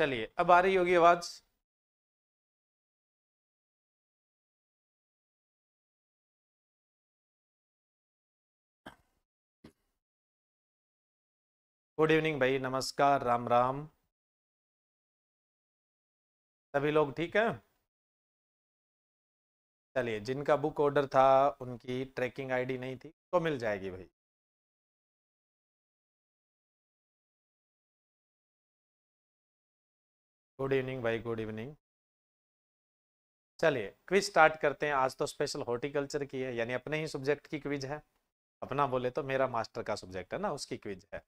चलिए, अब आ रही होगी आवाज़। गुड इवनिंग भाई, नमस्कार, राम राम। सभी लोग ठीक हैं? चलिए, जिनका बुक ऑर्डर था, उनकी ट्रैकिंग आईडी नहीं थी तो मिल जाएगी भाई। गुड इवनिंग भाई गुड इवनिंग चलिए क्विज स्टार्ट करते हैं। आज तो स्पेशल हॉर्टिकल्चर की है, यानी अपने ही सब्जेक्ट की क्विज है। अपना बोले तो मेरा मास्टर का सब्जेक्ट है ना, उसकी क्विज है।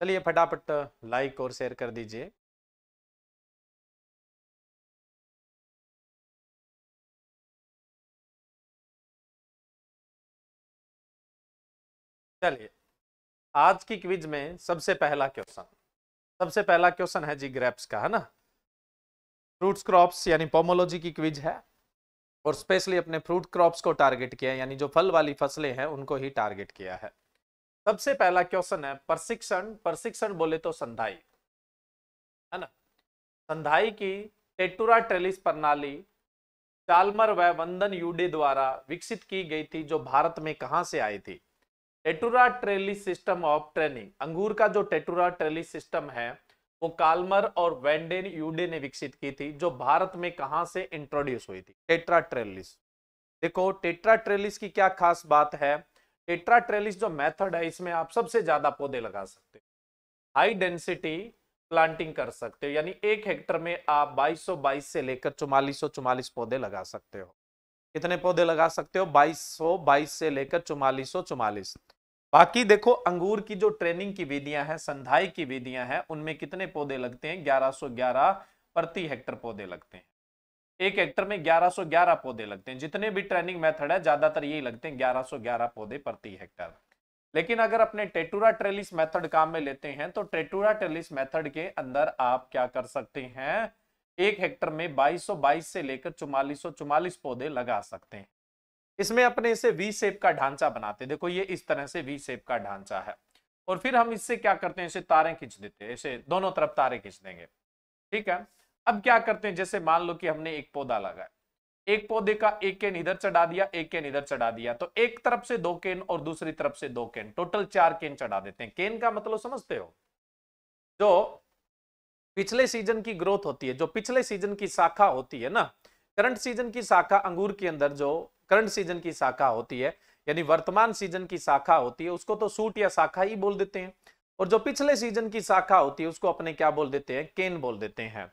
चलिए, फटाफट लाइक और शेयर कर दीजिए। चलिए, आज की क्विज में सबसे पहला क्वेश्चन सबसे पहला क्वेश्चन है जी ग्रेप्स का, है ना? फ्रूट्स क्रॉप्स, यानी पोमोलॉजी की क्विज है। और स्पेशली अपने फ्रूट क्रॉप्स को टारगेट किया है, यानी जो फल वाली फ़सलें हैं, उनको ही टारगेट किया है। सबसे पहला क्वेश्चन है, प्रशिक्षण प्रशिक्षण बोले तो संधाई, है ना? संधाई की टेटुरा ट्रेलिस प्रणाली चालमर व वंदन यूडे द्वारा विकसित की गई थी, जो भारत में कहाँ से आई थी? Tatura trellis system of training, अंगूर का जो टेटुरा ट्रेलिस सिस्टम है वो कालमर और वेंडेन यूडे ने विकसित की थी, जो भारत में कहाँ से इंट्रोड्यूस हुई थी? टेट्रा ट्रेलिस देखो टेट्रा ट्रेलिस की क्या खास बात है? टेट्रा ट्रेलिस जो मेथड है, इसमें आप सबसे ज़्यादा पौधे लगा सकते हो। हाई डेंसिटी प्लांटिंग कर सकते हो, यानी एक हेक्टर में आप 2222 से लेकर चौवालीस चौवालीस पौधे लगा सकते हो। कितने पौधे लगा सकते हो? 2222 से लेकर चौवालीस चौवालीस। बाकी देखो, अंगूर की जो ट्रेनिंग की विधियाँ हैं, संधाई की विधियाँ हैं, उनमें कितने पौधे लगते हैं? 1111 प्रति हेक्टर पौधे लगते हैं। एक हेक्टर में 1111 पौधे लगते हैं। जितने भी ट्रेनिंग मेथड है, ज़्यादातर यही लगते हैं 1111 पौधे प्रति हेक्टर लेकिन अगर अपने टेटुरा ट्रेलिस मेथड काम में लेते हैं तो टेटुरा ट्रेलिस मेथड के अंदर आप क्या कर सकते हैं? एक हेक्टर में 2222 से लेकर चौवालीस चौवालीस पौधे लगा सकते हैं। इसमें अपने इसे वी शेप का ढांचा बनाते हैं। देखो, ये इस तरह से वी शेप का ढांचा है। और फिर हम इससे क्या करते हैं? इसे तारे खींच देते हैं। इसे दोनों तरफ़ तारे खींच देंगे। ठीक है? अब क्या करते हैं? जैसे मान लो कि हमने एक पौधा लगाया एक पौधे का एक केन इधर चढ़ा दिया, एक केन इधर चढ़ा दिया। तो एक तरफ़ से दो केन और दूसरी तरफ़ से दो केन। टोटल चार केन चढ़ा देते हैं। केन का मतलब समझते हो? जो पिछले सीज़न की ग्रोथ होती है, जो पिछले सीज़न की शाखा होती है ना, करंट सीज़न की शाखा अंगूर के अंदर जो करंट सीज़न की शाखा होती है, यानी वर्तमान सीज़न की शाखा होती है, उसको तो सूट या शाखा ही बोल देते हैं। और जो पिछले सीज़न की शाखा होती है, उसको अपने क्या बोल देते हैं? केन बोल देते हैं।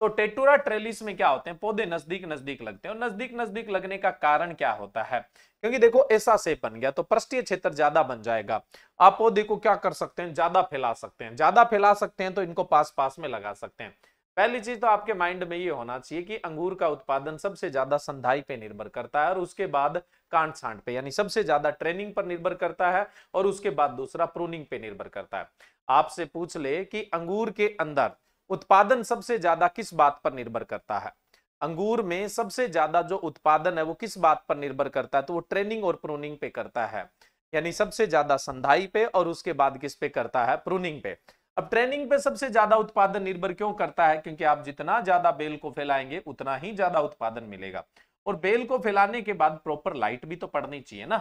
तो टेटुरा ट्रेलिस में क्या होते हैं? पौधे नज़दीक नज़दीक लगते हैं, और नज़दीक नज़दीक लगने का कारण क्या होता है? क्योंकि देखो, ऐसा से बन गया तो पृष्ठीय क्षेत्र ज़्यादा बन जाएगा। आप पौधे को क्या कर सकते हैं? ज़्यादा फैला सकते हैं। ज़्यादा फैला सकते हैं तो इनको पास पास में लगा सकते हैं। पहली चीज़ तो आपके माइंड में ये होना चाहिए कि अंगूर का उत्पादन सबसे ज़्यादा संधाई पे निर्भर करता है और उसके बाद कांट छांट पे, यानी सबसे ज़्यादा ट्रेनिंग पर निर्भर करता है और उसके बाद दूसरा प्रूनिंग पे निर्भर करता है। आपसे पूछ ले कि अंगूर के अंदर उत्पादन सबसे ज़्यादा किस बात पर निर्भर करता है? अंगूर में सबसे ज़्यादा जो उत्पादन है वो किस बात पर निर्भर करता है? तो वो ट्रेनिंग और प्रूनिंग पे करता है। यानी सबसे ज़्यादा संधाई पे और उसके बाद किस पे करता है? प्रूनिंग पे। अब ट्रेनिंग पे सबसे ज़्यादा उत्पादन निर्भर क्यों करता है? क्योंकि आप जितना ज़्यादा बेल को फैलाएँगे, उतना ही ज़्यादा उत्पादन मिलेगा। और बेल को फैलाने के बाद प्रॉपर लाइट भी तो पड़नी चाहिए ना।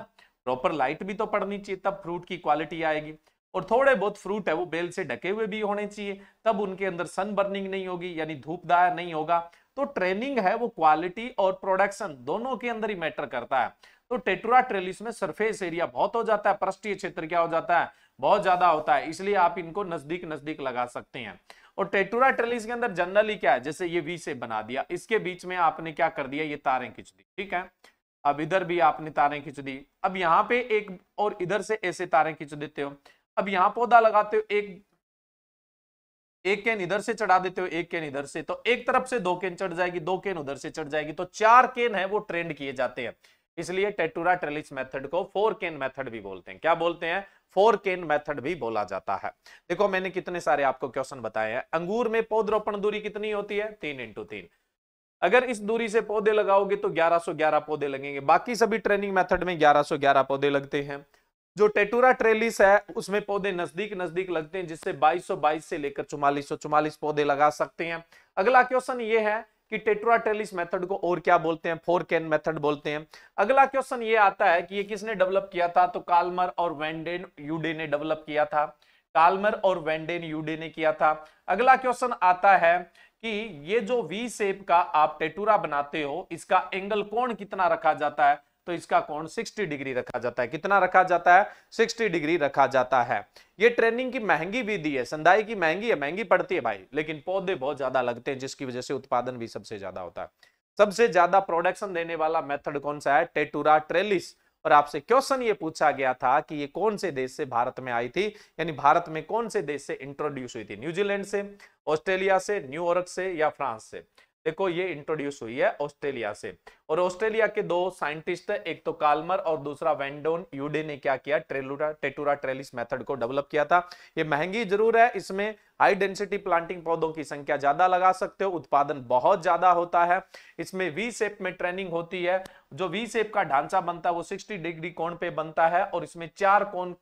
प्रॉपर लाइट भी तो पड़नी चाहिए, तब फ्रूट की क्वालिटी आएगी। और थोड़े बहुत फ्रूट है, वो बेल से ढके हुए भी होने चाहिए, तब उनके अंदर सन बर्निंग नहीं होगी, यानी धूपदार नहीं होगा। तो ट्रेनिंग है, वो क्वालिटी और प्रोडक्शन दोनों के अंदर ही मैटर करता है। तो टेट्रा ट्रेलिस में सरफेस एरिया बहुत हो जाता है पृष्ठीय क्षेत्र क्या हो जाता है? बहुत ज़्यादा होता है, इसलिए आप इनको नज़दीक नज़दीक लगा सकते हैं। और टेटुरा ट्रेलिस के अंदर जनरली क्या है, जैसे ये वी से बना दिया, इसके बीच में आपने क्या कर दिया, ये तारें खींच दी, ठीक है? अब इधर भी आपने तारें खींच दी। अब यहाँ पे एक और इधर से ऐसे तारें खींच देते हो। अब यहाँ पौधा लगाते हो, एक एक केन इधर से चढ़ा देते हो, एक केन इधर से। तो एक तरफ़ से दो केन चढ़ जाएगी, दो केन उधर से चढ़ जाएगी। तो चार केन है, वो ट्रेंड किए जाते हैं। इसलिए टेटुरा ट्रेलिस मेथड को फोर केन मेथड भी बोलते हैं। क्या बोलते हैं? फोर केन मेथड भी बोला जाता है। देखो, मैंने कितने सारे आपको क्वेश्चन बताए हैं। अंगूर में पौधरोपण दूरी कितनी होती है? तीन इंटू तीन। अगर इस दूरी से पौधे लगाओगे तो 1111 पौधे लगेंगे। बाकी सभी ट्रेनिंग मेथड में 1111 पौधे लगते हैं। जो टेटूरा ट्रेलिस है, उसमें पौधे नज़दीक नज़दीक लगते हैं, जिससे 2222 से लेकर चुमालीस चुमालीस पौधे लगा सकते हैं। अगला क्वेश्चन ये है कि टेट्रा ट्रेलिस मेथड को और क्या बोलते हैं? फोर कैन मेथड बोलते हैं। अगला क्वेश्चन ये आता है कि ये किसने डेवलप किया था? तो कालमर और वेंडेन यूडे ने डेवलप किया था। कालमर और वेंडेन यूडे ने किया था। अगला क्वेश्चन आता है कि ये जो वी शेप का आप टेटूरा बनाते हो, इसका एंगल कोण कितना रखा जाता है? तो इसका कोण 60 डिग्री रखा जाता है। कितना रखा जाता है? 60 डिग्री रखा जाता है। ये ट्रेनिंग की महँगी विधि है, संदाई की महँगी है, महँगी पड़ती है भाई, लेकिन पौधे बहुत ज़्यादा लगते हैं, जिसकी वजह से उत्पादन भी सबसे ज़्यादा होता है। सबसे ज़्यादा प्रोडक्शन देने वाला मेथड कौन सा है? टेटूरा ट्रेलिस और आपसे क्वेश्चन ये पूछा गया था कि ये कौन से देश से भारत में आई थी? यानी भारत में कौन से देश से इंट्रोड्यूस हुई थी? न्यूजीलैंड से, ऑस्ट्रेलिया से, न्यूयॉर्क से या फ्रांस से? देखो, ये इंट्रोड्यूस हुई है ऑस्ट्रेलिया से। और ऑस्ट्रेलिया के दो साइंटिस्ट एक तो कालमर और दूसरा वेंडोन यूडे ने क्या किया? ट्रेलुरा टेटूरा ट्रेलिस मेथड को डेवलप किया था। ये महँगी ज़रूर है, इसमें हाई डेंसिटी प्लांटिंग पौधों की संख्या ज़्यादा लगा सकते हो, उत्पादन बहुत ज़्यादा होता है। इसमें वी शेप में ट्रेनिंग होती है। जो वी शेप का ढांचा बनता है, वो 60 डिग्री कोण पे बनता है और इसमें चार कोण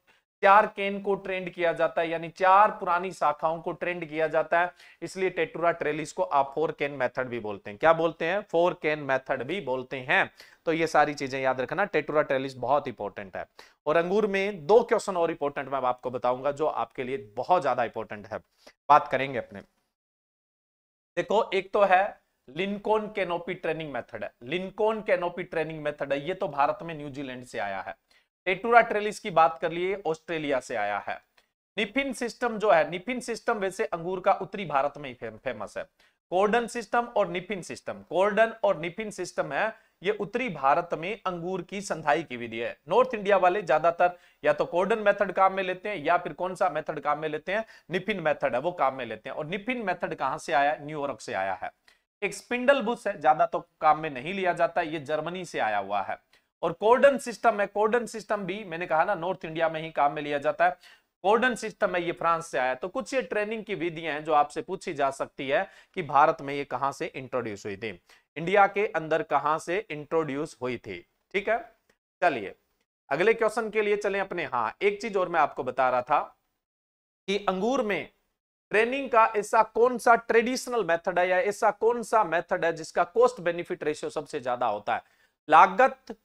चार केन को ट्रेंड किया जाता है, यानी चार पुरानी शाखाओं को ट्रेंड किया जाता है। इसलिए टेटुरा ट्रेलिस को आप फोर केन मेथड भी बोलते हैं। क्या बोलते हैं? फोर केन मेथड भी बोलते हैं। तो ये सारी चीज़ें याद रखना, टेटुरा ट्रेलिस बहुत इंपॉर्टेंट है। और अंगूर में दो क्वेश्चन और इंपॉर्टेंट मैं आपको बताऊँगा, जो आपके लिए बहुत ज़्यादा इंपॉर्टेंट है। बात करेंगे अपने। देखो, एक तो है, लिनकोन कैनोपी ट्रेनिंग मेथड है। लिनकोन कैनोपी ट्रेनिंग मेथड है। ये तो भारत में न्यूजीलैंड से आया है। टेटूरा ट्रेलिस की बात कर लिए, ऑस्ट्रेलिया से आया है। निफिन सिस्टम जो है निफिन सिस्टम वैसे अंगूर का उत्तरी भारत में ही फ़ेमस है। कोर्डन सिस्टम और निफिन सिस्टम कोर्डन और निफिन सिस्टम है, ये उत्तरी भारत में अंगूर की संधाई की विधि है। नॉर्थ इंडिया वाले ज़्यादातर या तो कोर्डन मेथड काम में लेते हैं या फिर कौन सा मेथड काम में लेते हैं? निफिन मेथड है, वो काम में लेते हैं। और निफिन मेथड कहाँ से आया? न्यूयॉर्क से आया है। एक स्पिंडल बुश है, ज़्यादा तो काम में नहीं लिया जाता, ये जर्मनी से आया हुआ है। और कोर्डन सिस्टम है कोर्डन सिस्टम भी मैंने कहा ना, नॉर्थ इंडिया में ही काम में लिया जाता है। कोर्डन सिस्टम है ये फ्रांस से आया तो कुछ ये ट्रेनिंग की विधियाँ हैं जो आपसे पूछी जा सकती है कि भारत में ये कहाँ से इंट्रोड्यूस हुई थी। इंडिया के अंदर कहाँ से इंट्रोड्यूस हुई थी। ठीक है? चलिए, अगले क्वेश्चन के लिए चलें अपने। हाँ एक चीज़ और मैं आपको बता रहा था कि अंगूर में ट्रेनिंग का ऐसा कौन सा ट्रेडिशनल मेथड है या ऐसा कौन सा मेथड है जिसका कॉस्ट बेनिफिट रेशियो सबसे ज़्यादा होता है? लागत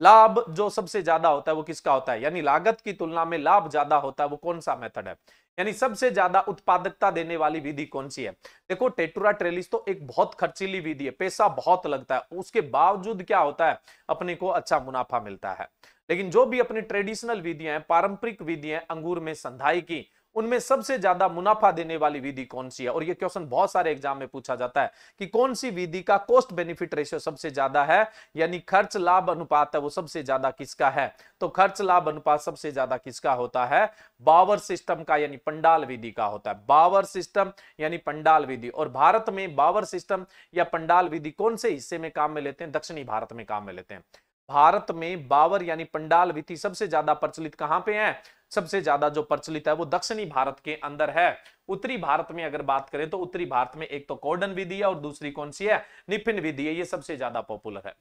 लाभ जो सबसे ज़्यादा होता है वो किसका होता है? यानी लागत की तुलना में लाभ ज़्यादा होता है वो कौन सा मेथड है? यानी सबसे ज़्यादा उत्पादकता देने वाली विधि कौन सी है? देखो, टेटुरा ट्रेलिस तो एक बहुत खर्चीली विधि है, पैसा बहुत लगता है, उसके बावजूद क्या होता है? अपने को अच्छा मुनाफा मिलता है। लेकिन जो भी अपनी ट्रेडिशनल विधियाँ पारंपरिक विधियाँ अंगूर में संधाई की उनमें सबसे ज़्यादा मुनाफा देने वाली विधि कौन सी है? और ये क्वेश्चन बहुत सारे एग्ज़ाम में पूछा जाता है कि कौन सी विधि का कॉस्ट बेनिफिट रेशियो सबसे ज़्यादा है? यानी खर्च लाभ अनुपात है वो सबसे ज़्यादा किसका है? तो खर्च लाभ अनुपात सबसे ज़्यादा किसका होता है? बावर सिस्टम का यानी पंडाल विधि का होता है। बावर सिस्टम यानी पंडाल विधि। और भारत में बावर सिस्टम या पंडाल विधि कौन से हिस्से में काम में लेते हैं? दक्षिणी भारत में काम में लेते हैं। भारत में बावर यानी पंडाल विधि सबसे ज़्यादा प्रचलित कहाँ पे है? सबसे ज़्यादा जो प्रचलित है वो दक्षिणी भारत के अंदर है। उत्तरी भारत में अगर बात करें तो उत्तरी भारत में एक तो कोर्डन विधि है और दूसरी कौन सी है? निफिन विधि है, ये सबसे ज़्यादा पॉपुलर है।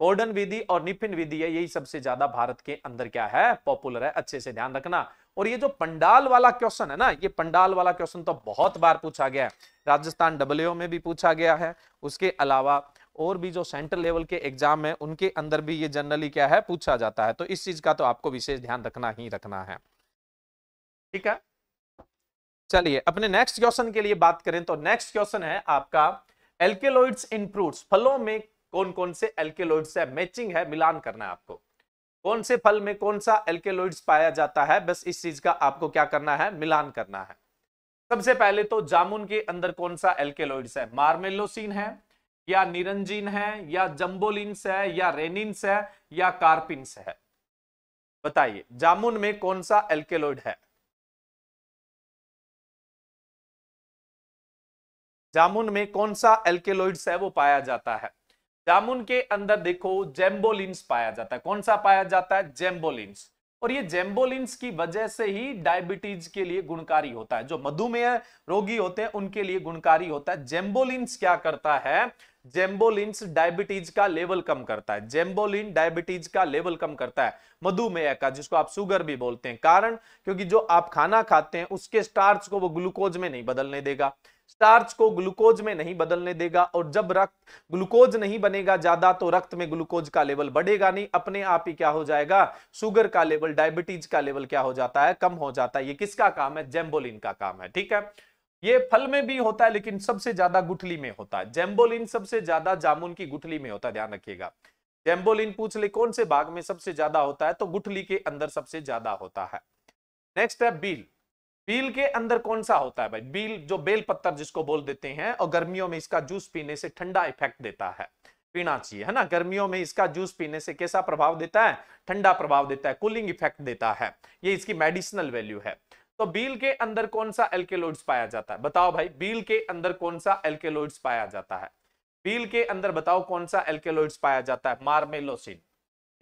कोर्डन विधि और निफिन विधि है, यही सबसे ज़्यादा भारत के अंदर क्या है? पॉपुलर है, अच्छे से ध्यान रखना। और ये जो पंडाल वाला क्वेश्चन है ना, ये पंडाल वाला क्वेश्चन तो बहुत बार पूछा गया है। राजस्थान डब्ल्यू में भी पूछा गया है। उसके अलावा और भी जो सेंट्रल लेवल के एग्ज़ाम है, उनके अंदर भी ये जनरली क्या है, पूछा जाता है। तो इस चीज़ का तो आपको विशेष ध्यान रखना ही रखना है। ठीक है? चलिए, अपने नेक्स्ट क्वेश्चन के लिए बात करें तो नेक्स्ट क्वेश्चन है आपका एल्केलॉइड्स इन फ्रूट्स फलों में कौन कौन से एल्केलॉइड्स है? मैचिंग है, मिलान करना है आपको। कौन से फल में कौन सा एल्केलॉइड्स पाया जाता है? बस इस चीज़ का आपको क्या करना है? मिलान करना है। सबसे पहले तो जामुन के अंदर कौन सा एल्केलॉइड्स है? मार्मेलोसिन है। या निरंजीन है, या जम्बोलिन्स है, या रेनिन्स है, या कार्पिन्स है। बताइए, जामुन में कौन सा एल्केलॉइड है? जामुन में कौन सा एल्केलॉइड्स है वो पाया जाता है? जामुन के अंदर देखो, जेम्बोलिन्स पाया जाता है। कौन सा पाया जाता है? जेम्बोलिन्स। और ये जेम्बोलिन्स की वजह से ही डायबिटीज़ के लिए गुणकारी होता है। जो मधुमेह रोगी होते हैं, उनके लिए गुणकारी होता है। जेम्बोलिन्स क्या करता है? जेम्बोलिन्स डायबिटीज़ का लेवल कम करता है। जेम्बोलिन डायबिटीज़ का लेवल कम करता है। मधुमेह का, जिसको आप शुगर भी बोलते हैं, कारण, क्योंकि जो आप खाना खाते हैं, उसके स्टार्च को वो ग्लूकोज में नहीं बदलने देगा। स्टार्च को ग्लूकोज में नहीं बदलने देगा और जब रक्त ग्लूकोज नहीं बनेगा ज़्यादा तो रक्त में ग्लूकोज का लेवल बढ़ेगा नहीं। अपने आप ही क्या हो जाएगा? शुगर का लेवल डायबिटीज़ का लेवल क्या हो जाता है? कम हो जाता है। ये किसका काम है? जेम्बोलिन का काम है। ठीक है? ये फल में भी होता है, लेकिन सबसे ज़्यादा गुठली में होता है। जेम्बोलिन सबसे ज़्यादा जामुन की गुठली में होता है, ध्यान रखिएगा। जेम्बोलिन पूछ ले कौन से भाग में सबसे ज़्यादा होता है तो गुठली के अंदर सबसे ज़्यादा होता है। नेक्स्ट है बील। बील के अंदर कौन सा होता है भाई? बील जो बेल पत्थर जिसको बोल देते हैं, और गर्मियों में इसका जूस पीने से ठंडा इफ़ेक्ट देता है। पीना चाहिए, है ना? गर्मियों में इसका जूस पीने से कैसा प्रभाव देता है? ठंडा प्रभाव देता है कूलिंग इफ़ेक्ट देता है। ये इसकी मेडिसिनल वैल्यू है। तो बील के अंदर कौन सा एल्केलॉइड्स पाया जाता है? बताओ भाई, बील के अंदर कौन सा एल्केलॉइड्स पाया जाता है? बील के अंदर बताओ कौन सा एल्केलॉइड्स पाया जाता है? मार्मेलोसिन।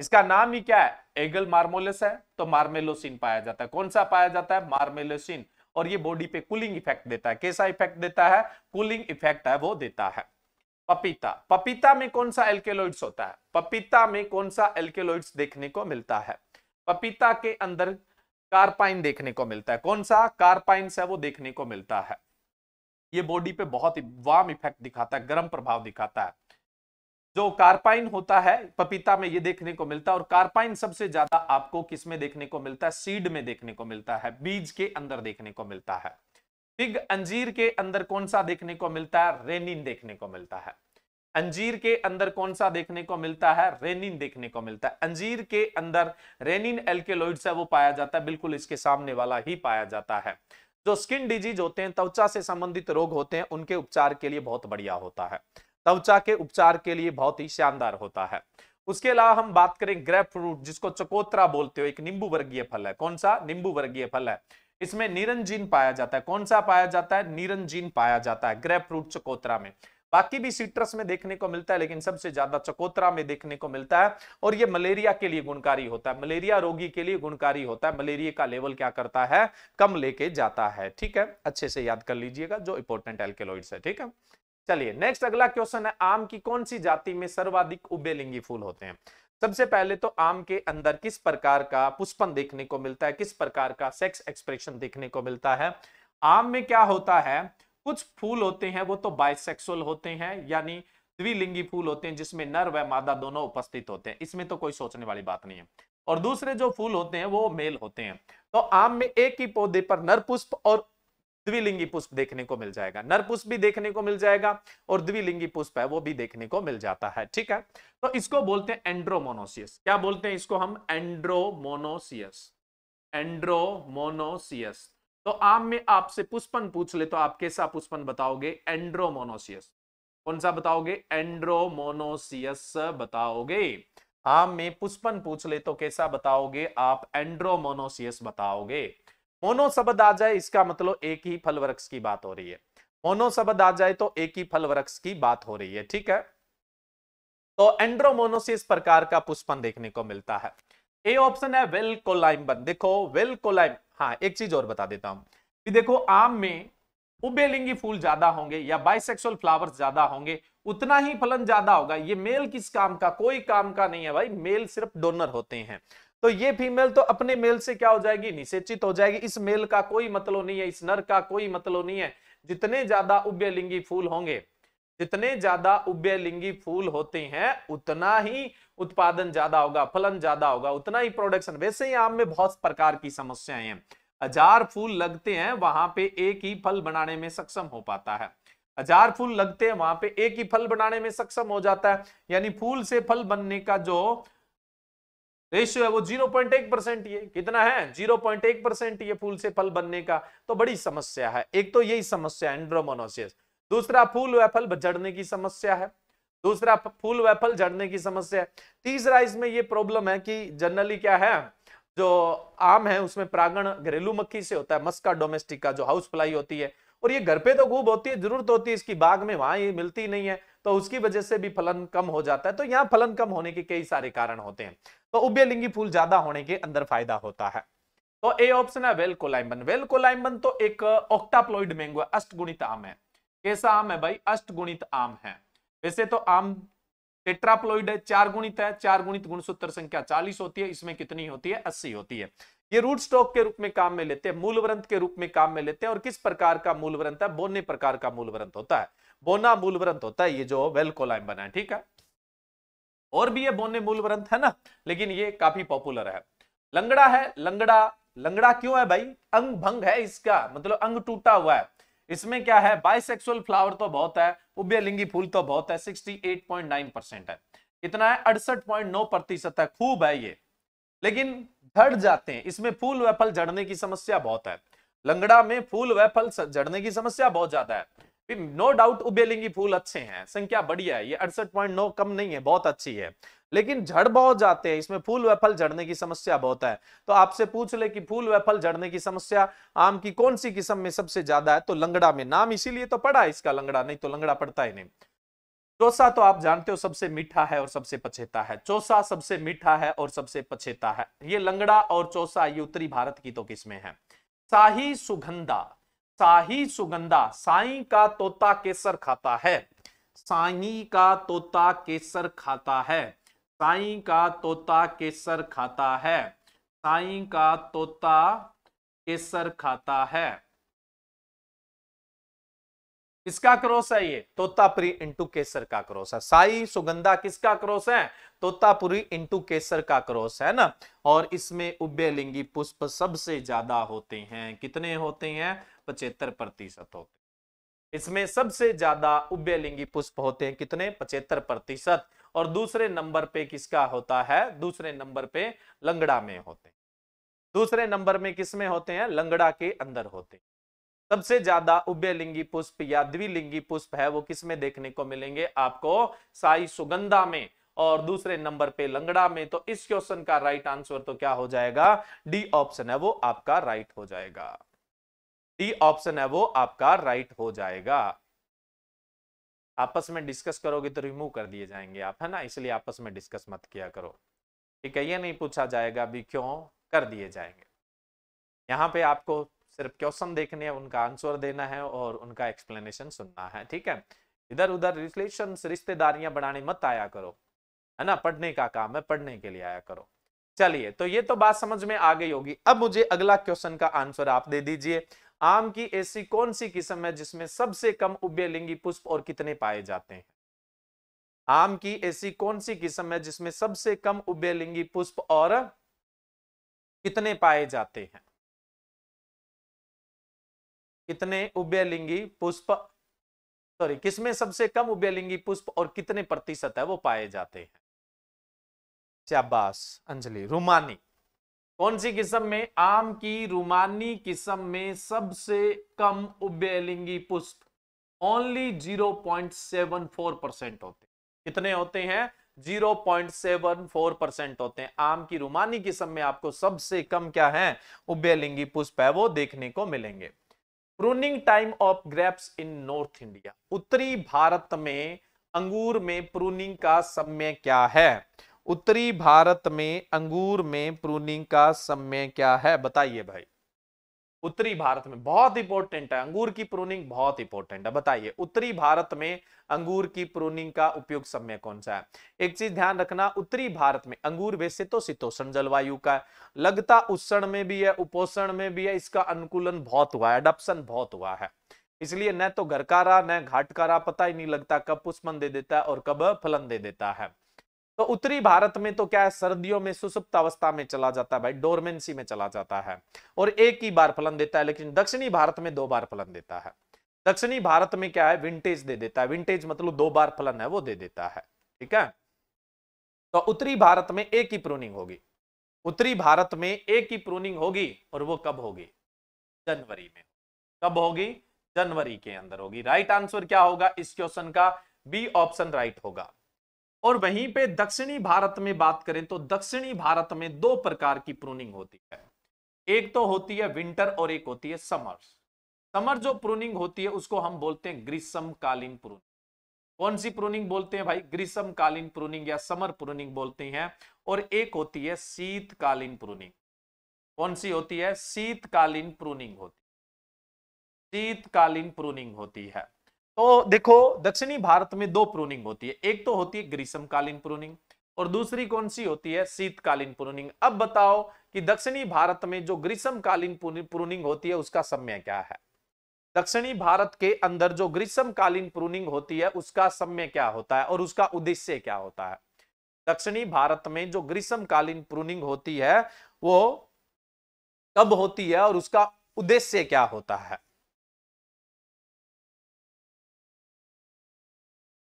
इसका नाम ही क्या है? एगल मार्मोलस है तो मार्मेलोसिन पाया जाता है। कौन सा पाया जाता है? मार्मेलोसिन। और ये बॉडी पे कूलिंग इफ़ेक्ट देता है। कैसा इफ़ेक्ट देता है? कूलिंग इफ़ेक्ट है, वो देता है। पपीता। पपीता में कौन सा एल्केलॉइड्स होता है? पपीता में कौन सा एल्केलॉइड्स देखने को मिलता है? पपीता के अंदर कार्पाइन देखने को मिलता है। कौन सा कार्पाइन है वो देखने को मिलता है? ये बॉडी पे बहुत ही वार्म इफ़ेक्ट दिखाता है, गर्म प्रभाव दिखाता है। जो कार्पाइन होता है, पपीता में ये देखने को मिलता है और कार्पाइन सबसे ज़्यादा आपको किसमें देखने को मिलता है? सीड में देखने को मिलता है, बीज के अंदर देखने को मिलता है। फिग अंजीर के अंदर कौन सा देखने को मिलता है? रेनिन देखने को मिलता है। अंजीर के अंदर कौन सा देखने को मिलता है? रेनिन देखने को मिलता है। अंजीर के अंदर रेनिन एल्केलॉइड्स है, वो पाया जाता है, बिल्कुल इसके सामने वाला ही पाया जाता है। जो स्किन डिज़ीज़ होते हैं, त्वचा से संबंधित रोग होते हैं, उनके उपचार के लिए बहुत बढ़िया होता है। त्वचा के उपचार के लिए बहुत ही शानदार होता है। उसके अलावा हम बात करें ग्रेप फ्रूट जिसको चकोत्रा बोलते हो, एक नींबू वर्गीय फल है। कौन सा? नींबू वर्गीय फल है। इसमें निरंजीन पाया जाता है। कौन सा पाया जाता है? निरंजीन पाया जाता है ग्रेप फ्रूट चकोत्रा में। बाकी भी सीट्रस में देखने को मिलता है, लेकिन सबसे ज़्यादा चकोत्रा में देखने को मिलता है, और ये मलेरिया के लिए गुणकारी होता है। मलेरिया रोगी के लिए गुणकारी होता है। मलेरिया का लेवल क्या करता है? कम लेके जाता है। ठीक है? अच्छे से याद कर लीजिएगा, जो इंपोर्टेंट एल्केलॉइड्स है। ठीक है? चलिए नेक्स्ट अगला क्वेश्चन है, आम की कौन सी जाति में सर्वाधिक उबेलिंगी फूल होते हैं? सबसे पहले तो आम के अंदर किस प्रकार का पुष्पन देखने को मिलता है? किस प्रकार का सेक्स एक्सप्रेशन देखने को मिलता है? आम में क्या होता है? कुछ फूल होते हैं, वो तो बाइसेक्सुअल होते हैं, यानी द्विलिंगी फूल होते हैं, जिसमें नर व मादा दोनों उपस्थित होते हैं। इसमें तो कोई सोचने वाली बात नहीं है। और दूसरे जो फूल होते हैं, वो मेल होते हैं। तो आम में एक ही पौधे पर नर पुष्प और द्विलिंगी पुष्प देखने को मिल जाएगा। नर पुष्प भी देखने को मिल जाएगा और द्विलिंगी पुष्प है, वो भी देखने को मिल जाता है। ठीक है? तो इसको बोलते हैं एंड्रोमोनोसियस क्या बोलते हैं इसको हम? एंड्रोमोनोसियस एंड्रोमोनोसियस तो आम में आपसे पुष्पन पूछ ले तो आप कैसा पुष्पन बताओगे? एंड्रोमोनोसियस। कौन सा बताओगे? एंड्रोमोनोसियस बताओगे। आम में पुष्पन पूछ ले तो कैसा बताओगे? आप एंड्रोमोनोसियस बताओगे। मोनो शब्द आ जाए, इसका मतलब एक ही फल वृक्ष की बात हो रही है। मोनो शब्द आ जाए तो एक ही फल वृक्ष की बात हो रही है, ठीक है? तो एंड्रोमोनोसिस प्रकार का पुष्पन देखने को मिलता है। ए ऑप्शन है वेल कोलाइम देखो वेल कोलाइम हाँ एक चीज़ और बता देता हूँ। कि देखो, आम में उबेलिंगी फूल ज़्यादा होंगे या बाइसेक्सुअल फ्लावर्स ज़्यादा होंगे, उतना ही फलन ज़्यादा होगा। ये मेल किस काम का? कोई काम का नहीं है भाई। मेल सिर्फ़ डोनर होते हैं। तो ये फीमेल तो अपने मेल से क्या हो जाएगी? निषेचित हो जाएगी। इस मेल का कोई मतलब नहीं है, इस नर का कोई मतलब नहीं है। जितने ज़्यादा उभयलिंगी फूल होंगे, जितने ज़्यादा उभयलिंगी फूल होते हैं, उतना ही उत्पादन ज़्यादा होगा, फलन ज़्यादा होगा, उतना ही प्रोडक्शन वैसे ही आम में बहुत प्रकार की समस्याएँ हैं। हज़ार फूल लगते हैं, वहाँ पे एक ही फल बनाने में सक्षम हो पाता है। हज़ार फूल लगते हैं, वहाँ पे एक ही फल बनाने में सक्षम हो जाता है। यानी फूल से फल बनने का जो रेशियो है, वो 0.1 परसेंट ये कितना है? 0.1 परसेंट ये फूल से फल बनने का। तो बड़ी समस्या है। एक तो यही समस्या एंड्रोमोनोसिस दूसरा फूल व फल झड़ने की समस्या है। दूसरा फूल व फल झड़ने की समस्या है। तीसरा, इसमें ये प्रॉब्लम है कि जनरली क्या है, जो आम है, उसमें प्रागण घरेलू मक्खी से होता है, मस्का डोमेस्टिक जो हाउस फ्लाई होती है। और ये घर पे तो खूब होती है, ज़रूरत होती है, इसकी बाग में वहाँ ये मिलती नहीं है तो उसकी वजह से भी फलन कम हो जाता है। तो यहाँ फलन कम होने के कई सारे कारण होते हैं। तो उभयलिंगी फूल ज़्यादा होने के अंदर फ़ायदा होता है। तो ए ऑप्शन है वेल कोलाइमन तो एक ऑक्टाप्लॉइड मैंगो अष्टगुणित आम है। कैसा आम है भाई? अष्टगुणित आम है। वैसे तो आम टेट्राप्लॉइड है, चार गुणित है, चार गुणित गुणसूत्र संख्या चालीस होती है, इसमें कितनी होती है, अस्सी होती है। ये रूट स्टॉक के रूप में काम में लेते हैं मूल व्रंत के रूप में काम में लेते हैं, और किस प्रकार का मूल व्रंत है? बोने प्रकार का मूल व्रंत होता है। बोना मूल व्रंत होता है, ये जो वेल कोलाइम बना है, ठीक है? और भी ये बोने मूल व्रंत है ना, लेकिन ये काफ़ी पॉपुलर है। लंगड़ा है, लंगड़ा लंगड़ा क्यों है भाई? अंग भंग है इसका मतलब अंग टूटा हुआ है। इसमें क्या है? बाइसेक्सुअल फ्लावर तो बहुत है, उभयलिंगी फूल तो बहुत है 68.9 परसेंट है। कितना है? अड़सठ प्रतिशत है, खूब है ये। लेकिन झड़ जाते हैं, इसमें फूल व फल जड़ने की समस्या बहुत है। लंगड़ा में फूल व फल जड़ने की समस्या बहुत ज़्यादा है। नो डाउट उबेलिंगी फूल अच्छे हैं, संख्या बढ़िया है, ये अड़सठ पॉइंट नौ कम नहीं है, बहुत अच्छी है। लेकिन झड़ बहुत जाते हैं। इसमें फूल व फल जड़ने की समस्या बहुत है। तो आपसे पूछ ले कि फूल व फल जड़ने की समस्या आम की कौन सी किस्म में सबसे ज़्यादा है? तो लंगड़ा में नाम इसीलिए तो पड़ा है इसका लंगड़ा, नहीं तो लंगड़ा पड़ता ही नहीं। चौसा तो आप जानते हो सबसे मीठा है और सबसे पछेता है। चौसा सबसे मीठा है और सबसे पछेता है। ये लंगड़ा और चौसा, ये उत्तरी भारत की तो किस्में है। शाही सुगंधा शाही सुगंधा, साई का तोता केसर खाता है। साई का तोता केसर खाता है। साई का तोता केसर खाता है। साई का तोता केसर खाता है। किसका क्रॉस है ये? तोतापुरी इंटू केसर का क्रॉस है। साई सुगंधा किसका क्रॉस है? तोतापुरी इंटू केसर का क्रॉस है ना? और इसमें उभयलिंगी पुष्प सबसे ज़्यादा होते हैं। कितने होते हैं? पचहत्तर प्रतिशत होते इसमें सबसे ज़्यादा उभयलिंगी पुष्प होते हैं कितने? पचहत्तर प्रतिशत। और दूसरे नंबर पे किसका होता है? दूसरे नंबर पे लंगड़ा में होते हैं। दूसरे नंबर में किसमें होते हैं? लंगड़ा के अंदर होते हैं। सबसे ज़्यादा उभयलिंगी पुष्प या द्विलिंगी पुष्प है, वो किसमें देखने को मिलेंगे? आपको साई सुगंधा में और दूसरे नंबर पे लंगड़ा में। तो इस क्वेश्चन का राइट आंसर तो क्या हो जाएगा? डी ऑप्शन है, वो आपका राइट हो जाएगा। डी ऑप्शन है, वो आपका राइट हो जाएगा। आपस में डिस्कस करोगे तो रिमूव कर दिए जाएँगे आप, है ना? इसलिए आपस में डिस्कस मत किया करो। ठीक है, ये नहीं पूछा जाएगा भी क्यों कर दिए जाएँगे। यहाँ पे आपको सिर्फ़ क्वेश्चन देखने हैं, उनका आंसर देना है और उनका एक्सप्लेनेशन सुनना है, ठीक है? इधर उधर रिलेशन रिश्तेदारियाँ बनाने मत आया करो, है ना? पढ़ने का काम है, पढ़ने के लिए आया करो। चलिए तो ये तो बात समझ में आ गई होगी। अब मुझे अगला क्वेश्चन का आंसर आप दे दीजिए। आम की ऐसी कौन सी किस्म है जिसमें सबसे कम उभयलिंगी पुष्प और कितने पाए जाते हैं? आम की ऐसी कौन सी किस्म है जिसमें सबसे कम उभयलिंगी पुष्प और कितने पाए जाते हैं? कितने उभयलिंगी पुष्प, सॉरी, किसमें सबसे कम उभयलिंगी पुष्प और कितने प्रतिशत है वो पाए जाते हैं? शाबाश, अंजलि, रुमानी। कौन सी किस्म में? आम की, रुमानी किस्म में सबसे कम उभयलिंगी पुष्प ओनली 0.74 परसेंट होते कितने होते हैं? 0.74 परसेंट होते हैं। आम की, रुमानी किस्म में आपको सबसे कम क्या है? उभयलिंगी पुष्प है, वो देखने को मिलेंगे। Pruning time of grapes in North India उत्तरी भारत में अंगूर में प्रूनिंग का समय क्या है? उत्तरी भारत में अंगूर में प्रूनिंग का समय क्या है? बताइए भाई। उत्तरी भारत में बहुत इंपॉर्टेंट है। अंगूर की प्रूनिंग बहुत इंपॉर्टेंट है। बताइए, उत्तरी भारत में अंगूर की प्रूनिंग का उपयोग समय कौन सा है? एक चीज़ ध्यान रखना, उत्तरी भारत में अंगूर वैसे तो शीतोषण जलवायु का है। लगता उष्ण में भी है, उपोषण में भी है, इसका अनुकूलन बहुत हुआ है अडप्शन बहुत हुआ है। इसलिए न तो घर का रहा, न घाट का रहा पता ही नहीं लगता कब पुष्पन दे देता है और कब फलन दे देता है। तो उत्तरी भारत में तो क्या है, सर्दियों में सुसुप्त अवस्था में चला जाता है भाई, डोरमेंसी में चला जाता है। और एक ही बार फलन देता है, लेकिन दक्षिणी भारत में दो बार फलन देता है। दक्षिणी भारत में क्या है विंटेज दे देता है। विंटेज मतलब दो बार फलन है, वो दे देता है, ठीक है? तो उत्तरी भारत में एक ही प्रूनिंग होगी। उत्तरी भारत में एक ही प्रूनिंग होगी, और वो कब होगी? जनवरी में। कब होगी? जनवरी के अंदर होगी। राइट आंसर क्या होगा? इस क्वेश्चन का बी ऑप्शन राइट होगा। और वहीं पे दक्षिणी भारत में बात करें तो दक्षिणी भारत में दो प्रकार की प्रूनिंग होती है। एक तो होती है विंटर और एक होती है समर समर जो प्रूनिंग होती है, उसको हम बोलते हैं ग्रीष्मकालीन प्रूनिंग कौन सी प्रूनिंग बोलते हैं भाई? ग्रीष्मकालीन प्रूनिंग या समर प्रूनिंग बोलते हैं और एक होती है शीतकालीन प्रूनिंग कौन सी होती है? शीतकालीन प्रूनिंग होती शीतकालीन प्रूनिंग होती है। तो देखो, दक्षिणी भारत में दो प्रूनिंग होती है। एक तो होती है ग्रीष्मकालीन प्रूनिंग और दूसरी कौन सी होती है? शीतकालीन प्रूनिंग अब बताओ कि दक्षिणी भारत में जो ग्रीष्मकालीन प्रूनिंग होती है, उसका समय क्या है? दक्षिणी भारत के अंदर जो ग्रीष्मकालीन प्रूनिंग होती है, उसका समय क्या होता है और उसका उद्देश्य क्या होता है? दक्षिणी भारत में जो ग्रीष्मकालीन प्रूनिंग होती है, वो कब होती है और उसका उद्देश्य क्या होता है?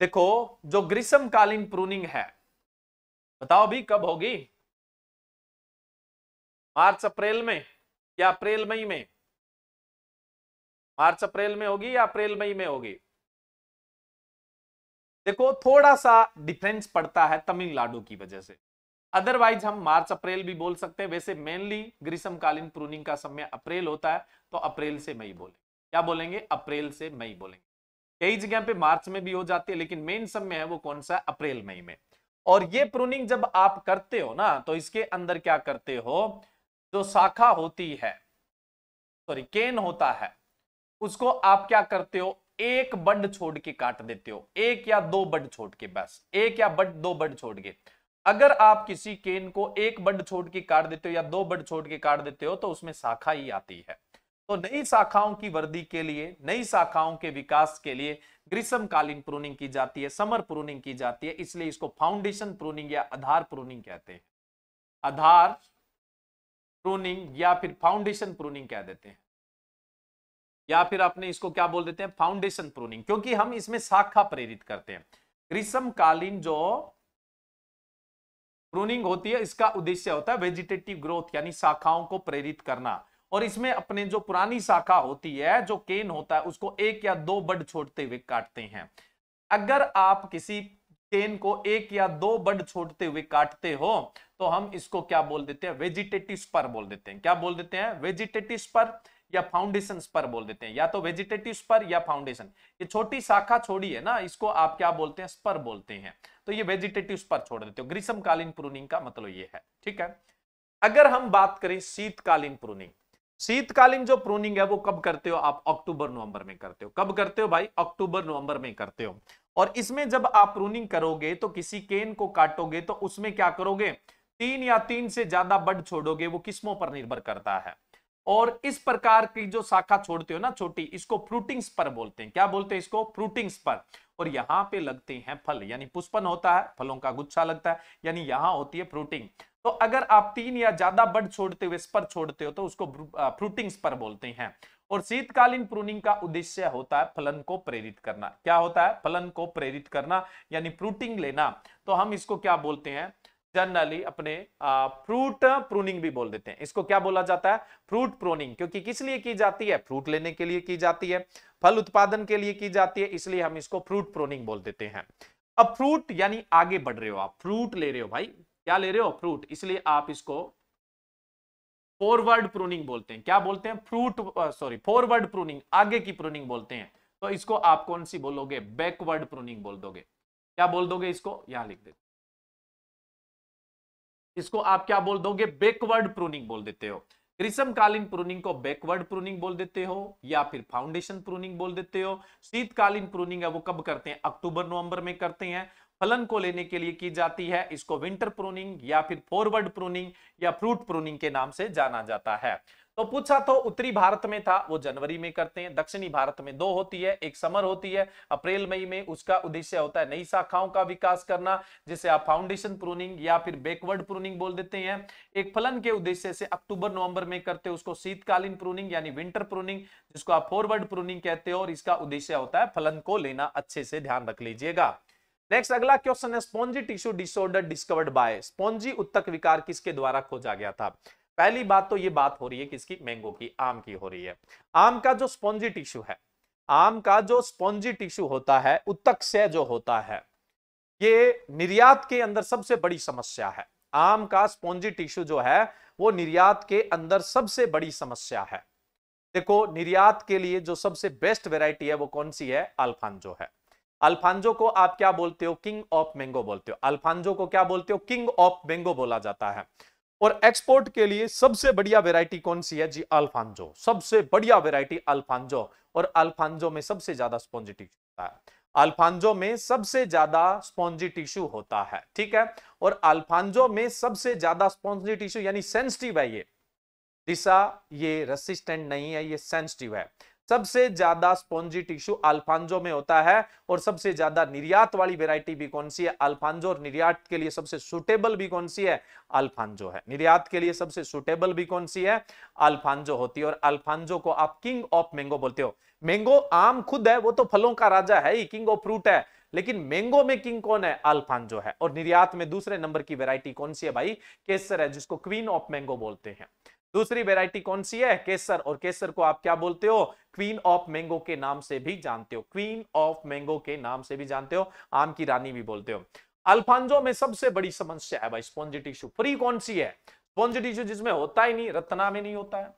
देखो, जो ग्रीष्मकालीन प्रूनिंग है, बताओ भी कब होगी? मार्च, अप्रैल में या अप्रैल, मई में? मार्च, अप्रैल में होगी या अप्रैल, मई में होगी? देखो थोड़ा सा डिफरेंस पड़ता है तमिलनाडु की वजह से। अदरवाइज़ हम मार्च, अप्रैल भी बोल सकते हैं। वैसे मेनली ग्रीष्मकालीन प्रूनिंग का समय अप्रैल होता है तो अप्रैल से मई बोलेंगे। क्या बोलेंगे? अप्रैल से मई बोलेंगे। कई जगह पे मार्च में भी हो जाती है, लेकिन मेन समय है वो कौन सा? अप्रैल, मई में। और ये प्रूनिंग जब आप करते हो ना तो इसके अंदर क्या करते हो? जो शाखा होती है सॉरी केन होता है, उसको आप क्या करते हो? एक बड छोड़ के काट देते हो। एक या दो बड छोड़ के, बस। एक या बड, दो बड छोड़ के। अगर आप किसी केन को एक बड छोड़ के काट देते हो या दो बड छोड़ के काट देते हो तो उसमें शाखा ही आती है। तो नई शाखाओं की वृद्धि के लिए, नई शाखाओं के विकास के लिए ग्रीष्मकालीन प्रूनिंग की जाती है समर प्रूनिंग की जाती है, इसलिए इसको फाउंडेशन प्रूनिंग या आधार प्रूनिंग कहते हैं। आधार प्रूनिंग या फिर फाउंडेशन प्रूनिंग कह देते हैं। या फिर आपने इसको क्या बोल देते हैं? फाउंडेशन प्रूनिंग क्योंकि हम इसमें शाखा प्रेरित करते हैं। ग्रीष्मकालीन जो प्रूनिंग होती है, इसका उद्देश्य होता है वेजिटेटिव ग्रोथ यानी शाखाओं को प्रेरित करना। और इसमें अपने जो पुरानी शाखा होती है, जो केन होता है, उसको एक या दो बड छोड़ते हुए काटते हैं। अगर आप किसी केन को एक या दो बड छोड़ते हुए काटते हो तो हम इसको क्या बोल देते हैं? वेजिटेटिव स्पर बोल देते हैं। क्या बोल देते हैं? वेजिटेटिव स्पर या फाउंडेशन स्पर बोल देते हैं। या तो वेजिटेटिव स्पर या फाउंडेशन। ये छोटी शाखा छोड़ी है ना, इसको आप क्या बोलते हैं? स्पर बोलते हैं। तो ये वेजिटेटिव स्पर छोड़ देते हो। ग्रीष्मकालीन प्रूनिंग का मतलब ये है। ठीक है? अगर हम बात करें शीतकालीन प्रूनिंग शीतकालीन जो प्रूनिंग है, वो कब करते हो आप? अक्टूबर, नवंबर में करते हो। कब करते हो भाई? अक्टूबर, नवंबर में करते हो। और इसमें जब आप प्रूनिंग करोगे तो किसी केन को काटोगे तो उसमें क्या करोगे? तीन या तीन से ज़्यादा बड छोड़ोगे, वो किस्मों पर निर्भर करता है। और इस प्रकार की जो शाखा छोड़ते हो ना, छोटी, इसको फ्रूटिंग पर बोलते हैं। क्या बोलते हैं इसको? फ्रूटिंग पर। और यहाँ पे लगते हैं फल, यानी पुष्पन होता है, फलों का गुच्छा लगता है, यानी यहाँ होती है फ्रूटिंग तो अगर आप तीन या ज़्यादा बड छोड़ते हुए स्पर छोड़ते हो तो उसको फ्रूटिंग स्पर बोलते हैं। और शीतकालीन प्रूनिंग का उद्देश्य होता है फलन को प्रेरित करना। क्या होता है? फलन को प्रेरित करना, यानी फ्रूटिंग लेना। तो हम इसको क्या बोलते हैं? जनरली अपने फ्रूट प्रूनिंग भी बोल देते हैं। इसको क्या बोला जाता है? Fruit pruning. क्योंकि किस लिए की जाती है? फ्रूट लेने के लिए की जाती है। फल उत्पादन के लिए की जाती है, इसलिए हम इसको फ्रूट प्रोनिंग बोल देते हैं। अब फ्रूट यानी आगे बढ़ रहे हो आप। फ्रूट ले रहे हो भाई। क्या ले रहे हो? फ्रूट इसलिए आप इसको फॉरवर्ड प्रूनिंग बोलते हैं। क्या बोलते हैं? फ्रूट सॉरी फॉरवर्ड प्रूनिंग आगे की प्रूनिंग बोलते हैं। तो इसको आप कौन सी बोलोगे? बैकवर्ड प्रूनिंग बोल दोगे। क्या बोल दोगे इसको? यहाँ लिख देते इसको आप क्या बोल दोगे? बैकवर्ड प्रूनिंग बोल देते हो। ग्रीष्मकालीन प्रूनिंग को बैकवर्ड प्रूनिंग बोल देते हो या फिर फाउंडेशन प्रूनिंग बोल देते हो। शीतकालीन प्रूनिंग है वो कब करते हैं? अक्टूबर, नवंबर में करते हैं। फलन को लेने के लिए की जाती है। इसको विंटर प्रूनिंग या फिर फॉरवर्ड प्रूनिंग या फ्रूट प्रूनिंग के नाम से जाना जाता है। तो पूछा तो उत्तरी भारत में था, वो जनवरी में करते हैं। दक्षिणी भारत में दो होती है, एक समर होती है। अप्रैल, मई में उसका उद्देश्य होता है नई शाखाओं का विकास करना, जिसे आप फाउंडेशन प्रूनिंग या फिर बैकवर्ड प्रूनिंग बोल देते हैं। एक फलन के उद्देश्य से अक्टूबर, नवंबर में करते हैं, उसको शीतकालीन प्रूनिंग यानी विंटर प्रूनिंग जिसको आप फॉरवर्ड प्रूनिंग कहते हो, और इसका उद्देश्य होता है फलन को लेना। अच्छे से ध्यान रख लीजिएगा। नेक्स्ट अगला क्वेश्चन है spongy tissue disorder discovered by spongy उत्तक विकार किसके द्वारा खोजा गया था? पहली बात तो ये बात हो रही है किसकी मैंगो की, आम की हो रही है। आम का जो स्पॉन्जी टिश्यू है, आम का जो स्पॉन्जी टिश्यू होता है, उत्तक से जो होता है, ये निर्यात के अंदर सबसे बड़ी समस्या है। आम का स्पॉन्जी टिश्यू जो है, वो निर्यात के अंदर सबसे बड़ी समस्या है। देखो, निर्यात के लिए जो सबसे बेस्ट वेराइटी है, वो कौन सी है? अल्फांजो है। अल्फांजो को आप क्या बोलते हो? किंग ऑफ़ मैंगो बोलते हो। अल्फांजो को क्या बोलते हो? किंग ऑफ़ मैंगो बोला जाता है। और एक्सपोर्ट के लिए सबसे बढ़िया वेराइटी कौन सी है? जी, अल्फांजो। सबसे बढ़िया वेराइटी अल्फांजो। और अल्फांजो में सबसे ज़्यादा स्पॉन्जी टिश्यू होता है। अल्फांजो में सबसे ज़्यादा स्पॉन्जी टिश्यू होता है। ठीक है? और अल्फांजो में सबसे ज़्यादा स्पॉन्जी टिश्यू यानी सेंसिटिव है ये। दिशा, ये रेसिस्टेंट नहीं है, ये सेंसिटिव है। सबसे ज़्यादा स्पॉन्जी टिश्यू अल्फांजो में होता है और सबसे ज़्यादा निर्यात वाली वेराइटी भी कौन सी है? अल्फांजो और निर्यात के लिए सबसे सुटेबल भी कौन सी है? अल्फांजो है। निर्यात के लिए सबसे सुटेबल भी कौन सी है? अल्फांजो होती है और अल्फांजो को आप किंग ऑफ़ मैंगो बोलते हो। मैंगो आम खुद है, वो तो फलों का राजा है ही किंग ऑफ़ फ्रूट है। लेकिन मैंगो में किंग कौन है? अल्फांजो है। और निर्यात में दूसरे नंबर की वेराइटी कौन सी है भाई? केसर है, जिसको क्वीन ऑफ़ मैंगो बोलते हैं। दूसरी वेराइटी कौन सी है? केसर। और केसर को आप क्या बोलते हो? क्वीन ऑफ़ मैंगो के नाम से भी जानते हो। क्वीन ऑफ़ मैंगो के नाम से भी जानते हो। आम की रानी भी बोलते हो। अल्फांजो में सबसे बड़ी समस्या है भाई स्पॉन्जी टिश्यू फ्री कौन सी है? स्पॉन्जी टिश्यू जिसमें होता ही नहीं, रत्ना में नहीं होता है।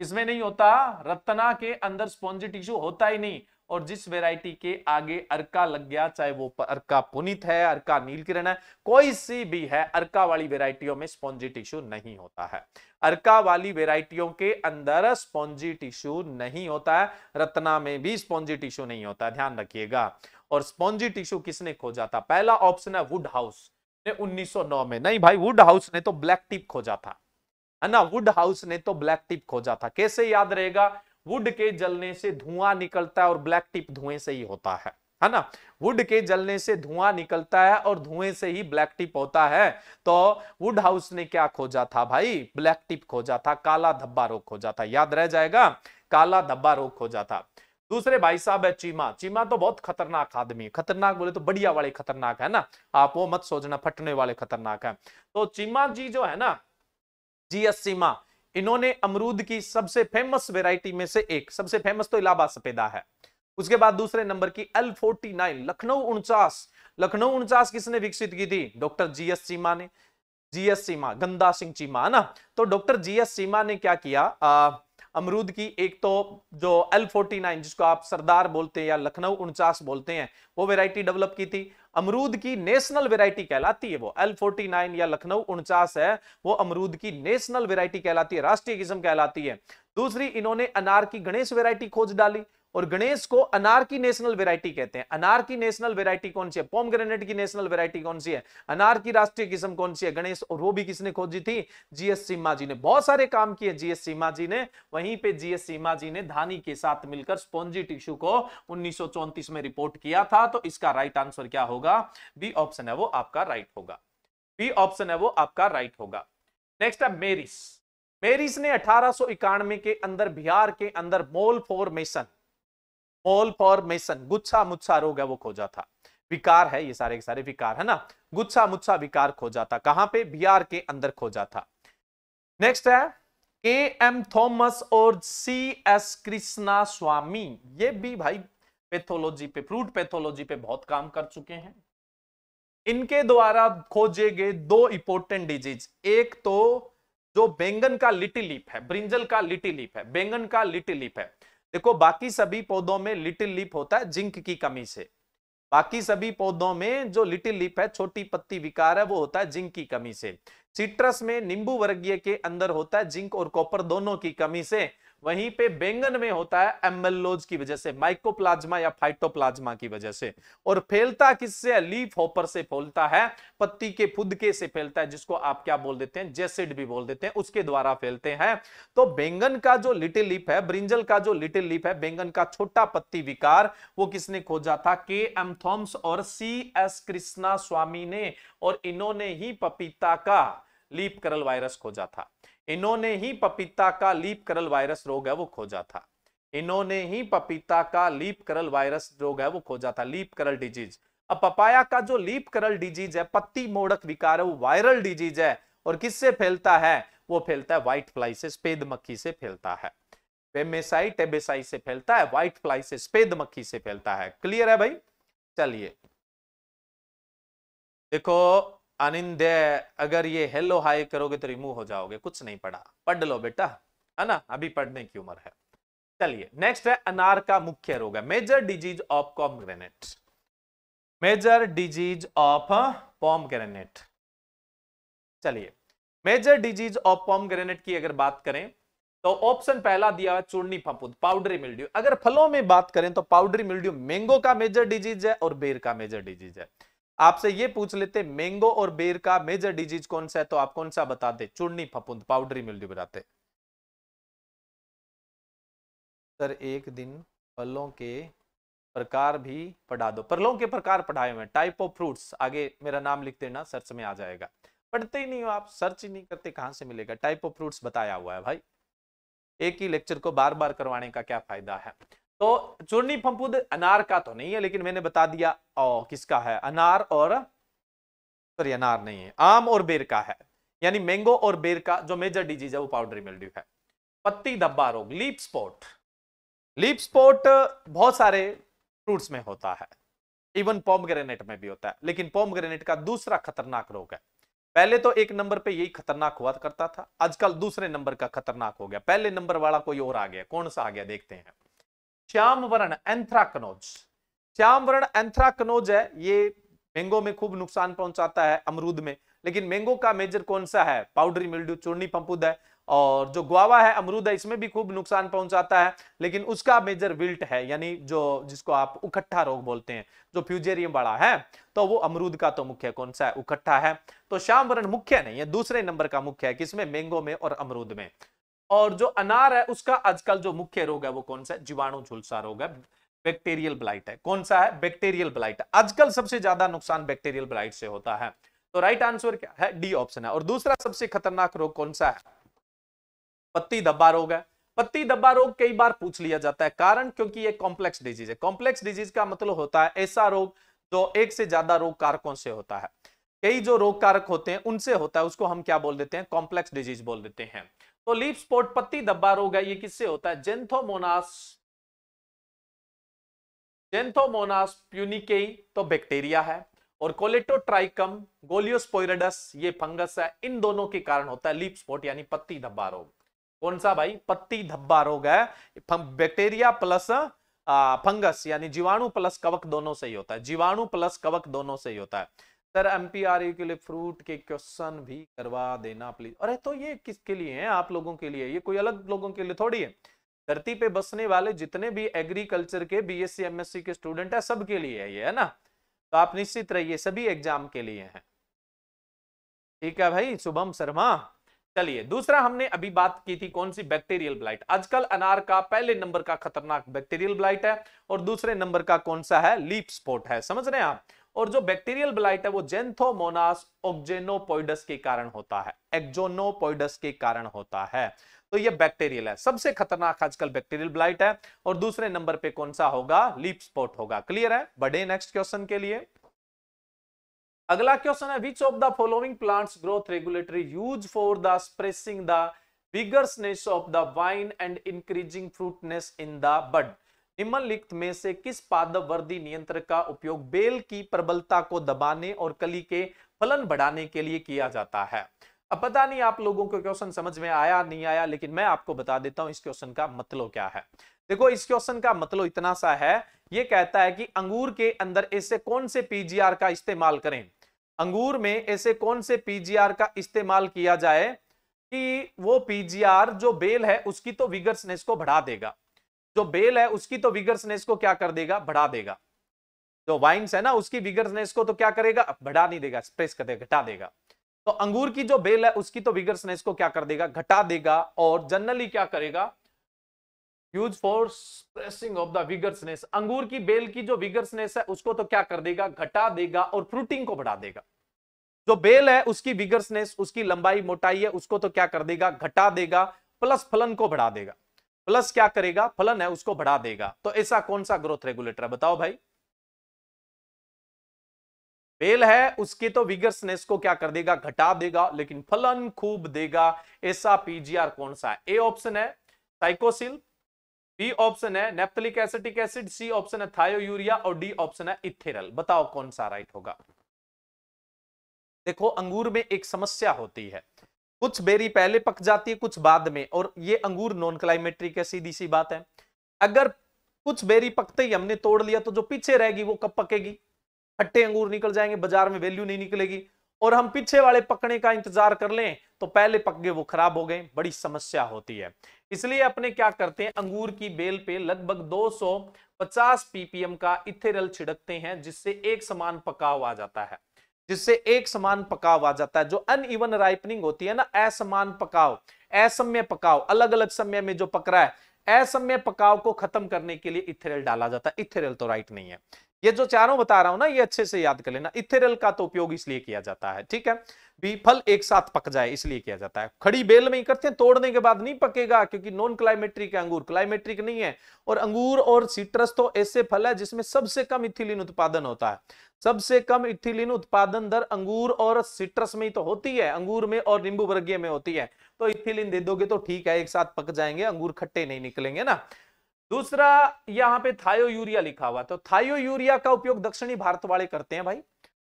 इसमें नहीं होता, रत्ना के अंदर स्पॉन्जी टिश्यू होता ही नहीं। और जिस वेराइटी के आगे अर्का लग गया, चाहे वो अर्का पुनित है, अर्का नीलकिरण है, कोई सी भी है, अर्का वाली वेराइटियों में स्पॉन्जी टिश्यू नहीं होता है। अर्का वाली वेराइटियों के अंदर स्पॉन्जी टिश्यू नहीं होता है, रत्ना में भी स्पॉन्जी टिश्यू नहीं होता ध्यान रखिएगा। और स्पॉन्जी टिश्यू किसने खोजा था? पहला ऑप्शन है वुड हाउस ने 1909 में। नहीं भाई वुड हाउस ने तो ब्लैक टिप खोजा था। है ना? वुड हाउस ने तो ब्लैक टिप खोजा था। कैसे याद रहेगा? वुड के जलने से धुआँ निकलता है और ब्लैक टिप धुएँ से ही होता है है ना? वुड के जलने से धुआँ निकलता है और धुएँ से ही ब्लैक टिप होता है। तो वुड हाउस ने क्या खोजा था भाई? ब्लैक टिप खोजा था, काला धब्बा रोग खोजा था। याद रह जाएगा? काला धब्बा रोग खोजा था। दूसरे भाई साहब है चीमा। चीमा तो बहुत खतरनाक आदमी है। खतरनाक बोले तो बढ़िया वाले खतरनाक है ना? आप वो मत सोचना, फटने वाले खतरनाक है। तो चीमा जी जो है ना जीएस चीमा इन्होंने अमरूद की सबसे फ़ेमस वेराइटी में से एक सबसे फ़ेमस तो इलाहाबाद सफेदा है। उसके बाद दूसरे नंबर की एल फोर्टी नाइन लखनऊ उनचास। लखनऊ उनचास किसने विकसित की थी? डॉक्टर जीएस चीमा ने। जीएस चीमा गंदा सिंह चीमा है ना? तो डॉक्टर जीएस चीमा ने क्या किया? आ, अमरूद की एक तो जो एल फोर्टी नाइन जिसको आप सरदार बोलते हैं या लखनऊ उनचास बोलते हैं वो वेराइटी डेवलप की थी। अमरूद की नेशनल वेराइटी कहलाती है वो। एल फोर्टी नाइन या लखनऊ उनचास है, वो अमरूद की नेशनल वेराइटी कहलाती है, राष्ट्रीय किस्म कहलाती है। दूसरी, इन्होंने अनार की गणेश वेराइटी खोज डाली। और गणेश को अनार की नेशनल वेराइटी कहते हैं। अनार की नेशनल वेराइटी कौन सी है? पोम ग्रेनेट की नेशनल वेराइटी कौन सी है? अनार की राष्ट्रीय किस्म कौन सी है? गणेश, और वो भी किसने खोजी थी? जीएस सीमा जी ने। बहुत सारे काम किए जीएस सीमा जी ने। वहीं पे जीएस सीमा जी ने धानी के साथ मिलकर स्पोन्जी टिश्यू को उन्नीस में रिपोर्ट किया था। तो इसका राइट आंसर क्या होगा? बी ऑप्शन है वो आपका राइट होगा। बी ऑप्शन है वो आपका राइट होगा। नेक्स्ट है मेरिस। मेरिस ने अठारह के अंदर बिहार के अंदर malformation all for mason गुच्छा मुच्छा रोग है, वो खोजा था विकार है, ये सारे के सारे विकार, है ना? गुच्छा मुच्छा विकार खोजा था कहाँ पे? बिहार के अंदर खोजा था नेक्स्ट है के एम थॉमस और सी एस कृष्णा स्वामी ये भी भाई पैथोलॉजी पे फ्रूट पैथोलॉजी पे बहुत काम कर चुके हैं। इनके द्वारा खोजे गए दो इंपोर्टेंट डिज़ीज़ एक तो जो बैंगन का लिटिल लीप है ब्रिंजल का लिटिल लीप है, बैंगन का लिटिल लीप है। देखो, बाकी सभी पौधों में लिटिल लिप होता है, जिंक की कमी से। बाकी सभी पौधों में जो लिटिल लिप है, छोटी पत्ती विकार है, वो होता है जिंक की कमी से। सिट्रस में नींबू वर्गीय के अंदर होता है जिंक और कॉपर दोनों की कमी से। वहीं पे बैंगन में होता है एम्बेलोज की वजह से माइकोप्लाज्मा या फाइटोप्लाज्मा की वजह से। और फैलता किससे लीफ होपर से फैलता है, पत्ती के फुदके से फैलता है, जिसको आप क्या बोल देते हैं? जेसिड भी बोल देते हैं, उसके द्वारा फैलते हैं। तो बैंगन का जो लिटिल लीफ है ब्रिंजल का जो लिटिल लीफ है, बैंगन का छोटा पत्ती विकार, वो किसने खोजा था? के एम थॉम्स और सी एस कृष्णा स्वामी ने और इन्होंने ही पपीता का लीप करल वायरस खोजा था। इन्होंने ही पपीता का लीप करल वायरस रोग है, वो खोजा था। इन्होंने ही पपीता का लीप करल वायरस रोग है, वो खोजा था, लीप करल डिज़ीज़। अब पपाया का जो लीप करल डिज़ीज़ है, पत्ती मोड़क विकार है, वो वायरल डिज़ीज़ है, और किससे फैलता है? वो फैलता है व्हाइट फ्लाई से स्पेद मक्खी से फैलता है। बेमेसाई टेबेसाई से फैलता है, व्हाइट फ्लाई से स्पेद मक्खी से फैलता है। क्लियर है भाई? चलिए। देखो आनिंद अगर ये हेलो हाई करोगे तो रिमूव हो जाओगे, कुछ नहीं पढ़ा। पढ़ लो बेटा, है ना? अभी पढ़ने की उम्र है। चलिए नेक्स्ट है अनार का मुख्य रोग है। Major disease of pomegranate major disease of pomegranate चलिए मेजर डिज़ीज़ ऑफ़ पॉमग्रेनेट की अगर बात करें तो ऑप्शन पहला दिया है चूर्णी फफूंद पाउडरी मिल्ड्यू अगर फलों में बात करें तो पाउडरी मिल्ड्यू मैंगो का मेजर डिज़ीज़ है और बेर का मेजर डिज़ीज़ है। आपसे ये पूछ लेते मैंगो और बेर का मेजर डिज़ीज़ कौन सा है? तो आप कौन सा बताते चूर्णी फफूंद पाउडरी मिल्ड्यू बताते। सर, एक दिन फलों के प्रकार भी पढ़ा दो। फलों के प्रकार पढ़ाए हुए टाइप ऑफ़ फ्रूट्स आगे मेरा नाम लिख देना सर्च में आ जाएगा। पढ़ते ही नहीं हो आप सर्च ही नहीं करते, कहाँ से मिलेगा? टाइप ऑफ़ फ्रूट्स बताया हुआ है भाई। एक ही लेक्चर को बार बार करवाने का क्या फ़ायदा है? तो चूर्णी फंपूद अनार का तो नहीं है, लेकिन मैंने बता दिया, ओ, किसका है? अनार और सॉरी, अनार नहीं है, आम और बेर का है। यानी मैंगो और बेर का जो मेजर डिज़ीज़ है, वो पाउडरी मिल्ड्यू है। पत्ती धब्बा रोग लीप स्पॉट लीप स्पॉट बहुत सारे फ्रूट्स में होता है। इवन पोमग्रेनेट में भी होता है। लेकिन पोमग्रेनेट का दूसरा खतरनाक रोग है। पहले तो एक नंबर पे यही खतरनाक हुआ करता था। आजकल दूसरे नंबर का खतरनाक हो गया। पहले नंबर वाला कोई और आ गया। कौन सा आ गया? देखते हैं। श्याम वर्ण एंथ्राकनोज। श्याम वर्ण एंथ्राकनोज है, ये मैंगो में खूब नुकसान पहुंचाता है अमरूद में। लेकिन मैंगो का मेजर कौन सा है? पाउडरी मिल्ड्यू चूर्णी पंपुद है। और जो गुआवा है, अमरूद है, इसमें भी खूब नुकसान पहुंचाता है। लेकिन उसका मेजर विल्ट है, यानी जो, जिसको आप उकट्ठा रोग बोलते हैं, जो फ्यूजेरियम बड़ा है तो वो अमरूद का तो मुख्य कौन सा है? उखट्ठा है। तो श्याम वर्ण मुख्य नहीं है, दूसरे नंबर का मुख्य है, किसमें? मैंगो में और अमरूद में। और जो अनार है, उसका आजकल जो मुख्य रोग है, वो कौन सा है? जीवाणु झुलसा रोग है, बैक्टीरियल ब्लाइट है। कौन सा है? Bacterial blight. आजकल सबसे ज़्यादा नुकसान बैक्टीरियल ब्लाइट से होता है। तो राइट आंसर क्या है? डी ऑप्शन है। और दूसरा सबसे खतरनाक रोग कौन सा है? पत्ती धब्बा रोग है। पत्ती धब्बा रोग कई बार पूछ लिया जाता है। कारण? क्योंकि ये कॉम्प्लेक्स डिज़ीज़ है। कॉम्प्लेक्स डिज़ीज़ का मतलब होता है ऐसा रोग जो एक से ज़्यादा रोग कारकों से होता है। कई जो रोग कारक होते हैं, उनसे होता है, उसको हम क्या बोल देते हैं? कॉम्प्लेक्स डिज़ीज़ बोल देते हैं। तो लीप स्पॉट पत्ती धब्बा रोग है, ये किससे होता है? जेंथोमोनास। जेंथोमोनास प्यूनिके तो बैक्टीरिया है और कोलेटोट्राइकम, गोलियोस्पोइरडस, ये फंगस है। इन दोनों के कारण होता है लीप स्पॉट यानी पत्ती धब्बा रोग। कौन सा भाई? पत्ती धब्बा रोग है। बैक्टीरिया प्लस फंगस, यानी जीवाणु प्लस कवक दोनों से ही होता है। जीवाणु प्लस कवक दोनों से ही होता है। सर एमपीआर के लिए फ्रूट के क्वेश्चन भी करवा देना प्लीज़ अरे तो ये किसके लिए है? आप लोगों के लिए? ये कोई अलग लोगों के लिए थोड़ी है। धरती पे बसने वाले जितने भी एग्रीकल्चर के बीएससी एमएससी के स्टूडेंट है सबके लिए है ये, है ना? तो आप निश्चित रहिए, सभी एग्ज़ाम के लिए हैं। ठीक है भाई? शुभम शर्मा। चलिए, दूसरा हमने अभी बात की थी कौन सी? बैक्टीरियल ब्लाइट आजकल अनार का पहले नंबर का खतरनाक बैक्टीरियल ब्लाइट है और दूसरे नंबर का कौन सा है? लीप स्पॉट है। समझ रहे हैं आप? और जो बैक्टीरियल ब्लाइट है वो जेंथोमोनास ऑक्जेनोपोइडस के कारण होता है, एक्जोनोपोइडस के कारण होता है। तो ये बैक्टीरियल है। सबसे खतरनाक आजकल बैक्टीरियल ब्लाइट है और दूसरे नंबर पे कौन सा होगा? लीप स्पॉट होगा। क्लियर है? बढ़े नेक्स्ट क्वेश्चन के लिए। अगला क्वेश्चन है which of the following plants growth regulatory use for the suppressing the vigorousness of the vine and increasing fruitness in the bud निम्नलिखित में से किस पादप वर्दी नियंत्रक का उपयोग बेल की प्रबलता को दबाने और कली के फलन बढ़ाने के लिए किया जाता है? अब पता नहीं आप लोगों को क्वेश्चन समझ में आया, नहीं आया, लेकिन मैं आपको बता देता हूँ इस क्वेश्चन का मतलब क्या है। देखो, इस क्वेश्चन का मतलब इतना सा है, ये कहता है कि अंगूर के अंदर ऐसे कौन से पीजीआर का इस्तेमाल करें? अंगूर में ऐसे कौन से पीजीआर का इस्तेमाल किया जाए कि वो पीजीआर जो बेल है उसकी तो विगर्सनेस को बढ़ा देगा। जो बेल है, उसकी तो विगर्सनेस को क्या कर देगा? बढ़ा देगा। जो वाइन्स है ना, उसकी विगर्सनेस को तो क्या करेगा? बढ़ा नहीं देगा, स्प्रेस कर देगा, घटा देगा। तो अंगूर की जो बेल है, उसकी तो विगर्सनेस को क्या कर देगा? घटा देगा और जनरली क्या करेगा? Use for suppressing of the vigorousness अंगूर की बेल की जो विगर्सनेस है, उसको तो क्या कर देगा? घटा देगा और फ्रूटिंग को बढ़ा देगा। जो बेल है, उसकी विगर्सनेस उसकी लंबाई, मोटाई है, उसको तो क्या कर देगा? घटा देगा प्लस फलन को बढ़ा देगा। प्लस क्या करेगा? फलन है, उसको बढ़ा देगा। तो ऐसा कौन सा ग्रोथ रेगुलेटर है? बताओ भाई। बेल है, उसकी तो विगर्सनेस को क्या कर देगा? घटा देगा, लेकिन फलन खूब देगा। ऐसा पीजीआर कौन सा ए ऑप्शन है साइकोसिल बी ऑप्शन है naphthalic acetic acid C option है थायोयूरिया और डी ऑप्शन है इथेरल बताओ कौन सा राइट होगा। देखो, अंगूर में एक समस्या होती है। कुछ बेरी पहले पक जाती है, कुछ बाद में। और ये अंगूर नॉन क्लाइमेट्रिक है, सीधी सी बात है। अगर कुछ बेरी पकते ही हमने तोड़ लिया तो जो पीछे रहेगी, वो कब पकेगी? खट्टे अंगूर निकल जाएँगे, बाज़ार में वैल्यू नहीं निकलेगी। और हम पीछे वाले पकने का इंतज़ार कर लें तो पहले पक गए, वो खराब हो गए, बड़ी समस्या होती है। इसलिए अपने क्या करते हैं, अंगूर की बेल पे लगभग 250 पीपीएम का इथेरल छिड़कते हैं, जिससे एक समान पकाव आ जाता है। जिससे एक समान पकाव आ जाता है, जो अन इवन राइपनिंग होती है ना, असमान पकाव, असम्य पकाव अलग अलग समय में जो पक रहा है, असम्य पकाव को खत्म करने के लिए इथेरल डाला जाता है। इथेरल तो राइट नहीं है। ये जो चारों बता रहा हूँ ना, ये अच्छे से याद कर लेना। इथेरल का तो उपयोग इसलिए किया जाता है, ठीक है? भी फल एक साथ पक जाए, इसलिए किया जाता है। खड़ी बेल में ही करते हैं, तोड़ने के बाद नहीं पकेगा, क्योंकि नॉन क्लाइमेट्रिक है अंगूर। क्लाइमेट्रिक नहीं है। और अंगूर और सिट्रस तो ऐसे फल है जिसमें सबसे कम इथिलीन उत्पादन होता है। सबसे कम इथिलीन उत्पादन दर अंगूर और सिट्रस में ही तो होती है, अंगूर में और नींबू वर्गीय में होती है। तो इथिलीन दे दोगे तो ठीक है, एक साथ पक जाएँगे, अंगूर खट्टे नहीं निकलेंगे ना। दूसरा, यहाँ पे थायो यूरिया लिखा हुआ तो थायो यूरिया का उपयोग दक्षिणी भारत वाले करते हैं भाई।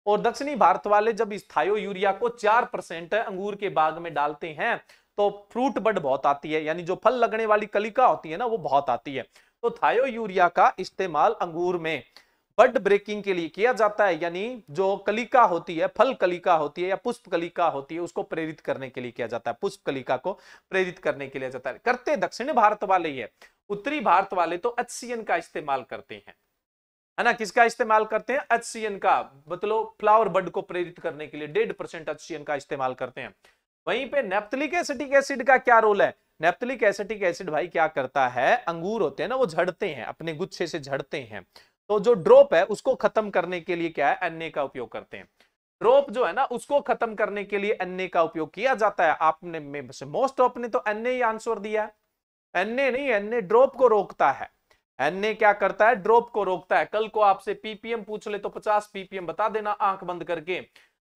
और दक्षिणी भारत वाले जब इस थायो यूरिया को चार परसेंट अंगूर के बाग में डालते हैं तो फ्रूट बड बहुत आती है। यानी जो फल लगने वाली कलिका होती है ना, वो बहुत आती है। तो थायो यूरिया का इस्तेमाल अंगूर में बड ब्रेकिंग के लिए किया जाता है, यानी जो कलिका होती है, फल कलिका होती है या पुष्प कलिका होती है, उसको प्रेरित करने के लिए किया जाता है। पुष्प कलिका को प्रेरित करने के लिए जाता है। करते दक्षिण भारत वाले ही है उत्तरी भारत वाले तो एच का इस्तेमाल करते हैं। है ना, किसका इस्तेमाल करते हैं? एच का। मतलब फ्लावर बड को प्रेरित करने के लिए डेढ़ परसेंट एच का इस्तेमाल करते हैं। वहीं पे नेप्थलिक एसिटिक एसिड का क्या रोल है? नेप्थलिक एसिटिक एसिड भाई क्या करता है? अंगूर होते हैं ना, वो झड़ते हैं, अपने गुच्छे से झड़ते हैं। तो जो ड्रॉप है, उसको खत्म करने के लिए क्या है? एनए का उपयोग करते हैं। ड्रॉप जो है ना, उसको खत्म करने के लिए एनए का उपयोग किया जाता है। आपने मोस्ट ऑफ़ ने तो एनए ही आंसर दिया है। एनए नहीं एनए ड्रॉप को रोकता है। एनए क्या करता है? ड्रॉप को रोकता है। कल को आपसे पीपीएम पूछ ले तो 50 पीपीएम बता देना, आँख बंद करके।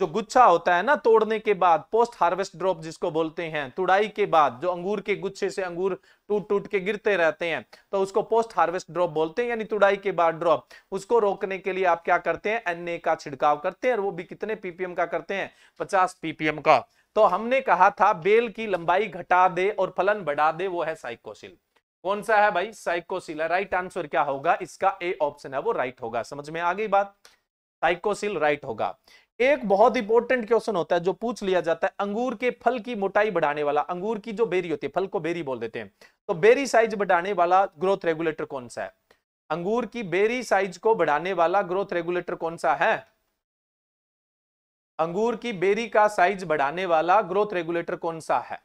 जो गुच्छा होता है ना तोड़ने के बाद पोस्ट हार्वेस्ट ड्रॉप जिसको बोलते हैं, तुड़ाई के बाद, जो अंगूर के गुच्छे से अंगूर टूट टूट के गिरते रहते हैं तो उसको पोस्ट हार्वेस्ट ड्रॉप बोलते हैं, यानी तुड़ाई के बाद ड्रॉप उसको रोकने के लिए आप क्या करते हैं एनए का छिड़काव करते हैं, और वो भी कितने पीपीएम का करते हैं, पचास पीपीएम का। तो हमने कहा था, बेल की लंबाई घटा दे और फलन बढ़ा दे, वो है साइकोसिल कौन सा है भाई? साइकोसिल राइट आंसर क्या होगा? इसका ए ऑप्शन है, वो राइट होगा। समझ में आ गई बात? साइकोसिल राइट होगा। एक बहुत इंपॉर्टेंट क्वेश्चन होता है जो पूछ लिया जाता है, अंगूर के फल की मोटाई बढ़ाने वाला। अंगूर की जो बेरी होती है, फल को बेरी बोल देते हैं। तो बेरी साइज़ बढ़ाने वाला ग्रोथ रेगुलेटर कौन सा है? अंगूर की बेरी साइज़ को बढ़ाने वाला ग्रोथ रेगुलेटर कौन सा है? अंगूर की बेरी का साइज़ बढ़ाने वाला ग्रोथ रेगुलेटर कौन सा है?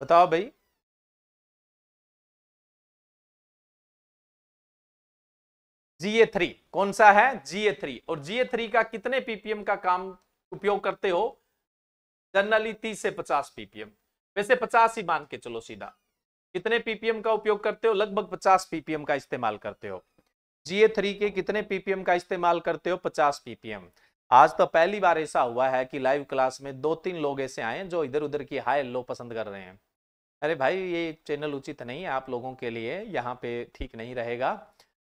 बताओ भाई। जीए थ्री कौन सा है? जीए थ्री और जीए थ्री का कितने पीपीएम का काम उपयोग करते हो? जनरली तीस से पचास पीपीएम वैसे पचास ही मान के चलो सीधा। कितने पीपीएम का उपयोग करते हो? लगभग 50 पीपीएम का इस्तेमाल करते हो। जीए थ्री के कितने पीपीएम का इस्तेमाल करते हो? 50 पीपीएम आज तो पहली बार ऐसा हुआ है कि लाइव क्लास में दो तीन लोग ऐसे आए जो इधर उधर की हाई लो पसंद कर रहे हैं। अरे भाई, ये चैनल उचित नहीं है आप लोगों के लिए। यहाँ पे ठीक नहीं रहेगा।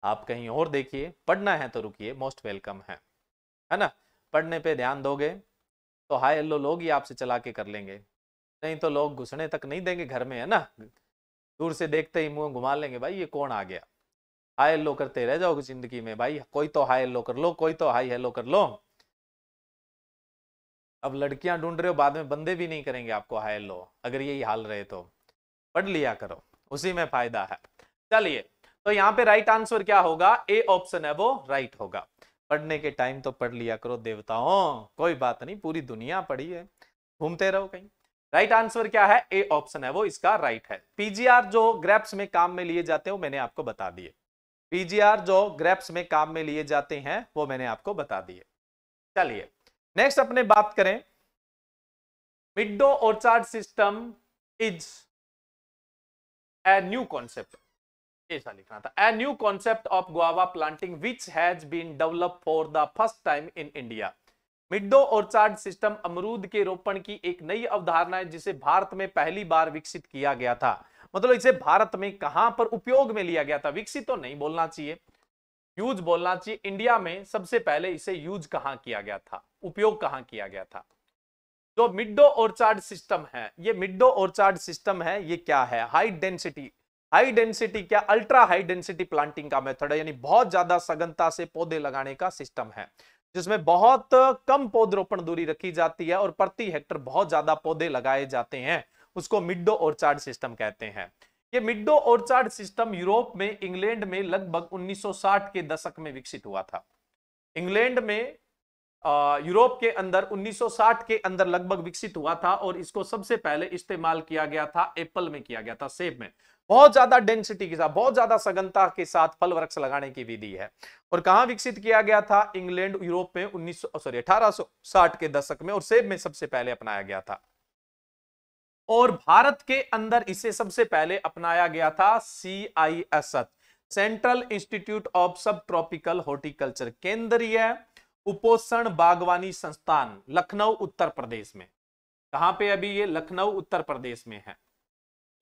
आप कहीं और देखिए, पढ़ना है तो रुकिए मोस्ट वेलकम है। है ना? पढ़ने पे ध्यान दोगे तो हाई एल्लो लोग ही आपसे चला के कर लेंगे। नहीं तो लोग घुसने तक नहीं देंगे घर में, है ना? दूर से देखते ही मुँह घुमा लेंगे, भाई ये कौन आ गया? हाई हेलो करते रह जाओगे ज़िंदगी में, भाई कोई तो हाई हेलो कर लो, कोई तो हाई हेलो कर लो। अब लड़कियाँ ढूंढ रहे हो, बाद में बंदे भी नहीं करेंगे आपको हाई हेलो अगर यही हाल रहे तो। पढ़ लिया करो, उसी में फ़ायदा है। चलिए तो यहाँ पे राइट आंसर क्या होगा? ए ऑप्शन है, वो राइट होगा। पढ़ने के टाइम तो पढ़ लिया करो, देवताओं। कोई बात नहीं, पूरी दुनिया पढ़ी है। घूमते रहो कहीं। राइट आंसर क्या है? ए ऑप्शन है, वो इसका राइट है। पीजीआर जो ग्रेप्स में काम में लिए जाते हैं, वो मैंने आपको बता दिए। पीजीआर जो ग्रेप्स में काम में लिए जाते हैं, वो मैंने आपको बता दिए। चलिए नेक्स्ट अपने बात करें। Meadow orchard system is a new concept ऐसा लिखना था। A new concept of guava planting which has been develop for the first time in India meadow orchard system अमरूद के रोपण की एक नई अवधारणा है जिसे भारत में पहली बार विकसित किया गया था। मतलब इसे भारत में कहाँ पर उपयोग में लिया गया था? विकसित तो नहीं बोलना चाहिए। यूज़ बोलना चाहिए। इंडिया में सबसे पहले इसे यूज़ कहाँ किया गया था? उपयोग कहाँ किया गया था? जो मिडो ऑर्चार्ड सिस्टम है, ये मिडो ऑर्चार्ड सिस्टम है, ये क्या है? हाई डेंसिटी हाई डेंसिटी क्या अल्ट्रा हाई डेंसिटी प्लांटिंग का मेथड है? यानी बहुत ज़्यादा सघनता से पौधे लगाने का सिस्टम है। जिसमें बहुत कम पौधरोपण दूरी रखी जाती है और प्रति हेक्टर बहुत ज़्यादा पौधे लगाए जाते हैं। उसको मिडो ऑर्चार्ड सिस्टम कहते हैं। ये मिडो ऑर्चार्ड सिस्टम यूरोप में, इंग्लैंड में लगभग 1960 के दशक में विकसित हुआ था। इंग्लैंड में यूरोप के अंदर 1960 के अंदर लगभग विकसित हुआ था और इसको सबसे पहले इस्तेमाल किया गया था एप्पल में किया गया था, सेब में। बहुत ज़्यादा डेंसिटी के साथ, बहुत ज़्यादा सघनता के साथ फल वृक्ष लगाने की विधि है। और कहाँ विकसित किया गया था? इंग्लैंड, यूरोप में उन्नीस सॉरी, अठारह के दशक में और सेब में सबसे पहले अपनाया गया था। और भारत के अंदर इसे सबसे पहले अपनाया गया था C I S Central Institute of Subtropical Horticulture केंद्रीय उपोषण बागवानी संस्थान, लखनऊ, उत्तर प्रदेश में। कहाँ पे अभी ये? लखनऊ, उत्तर प्रदेश में है।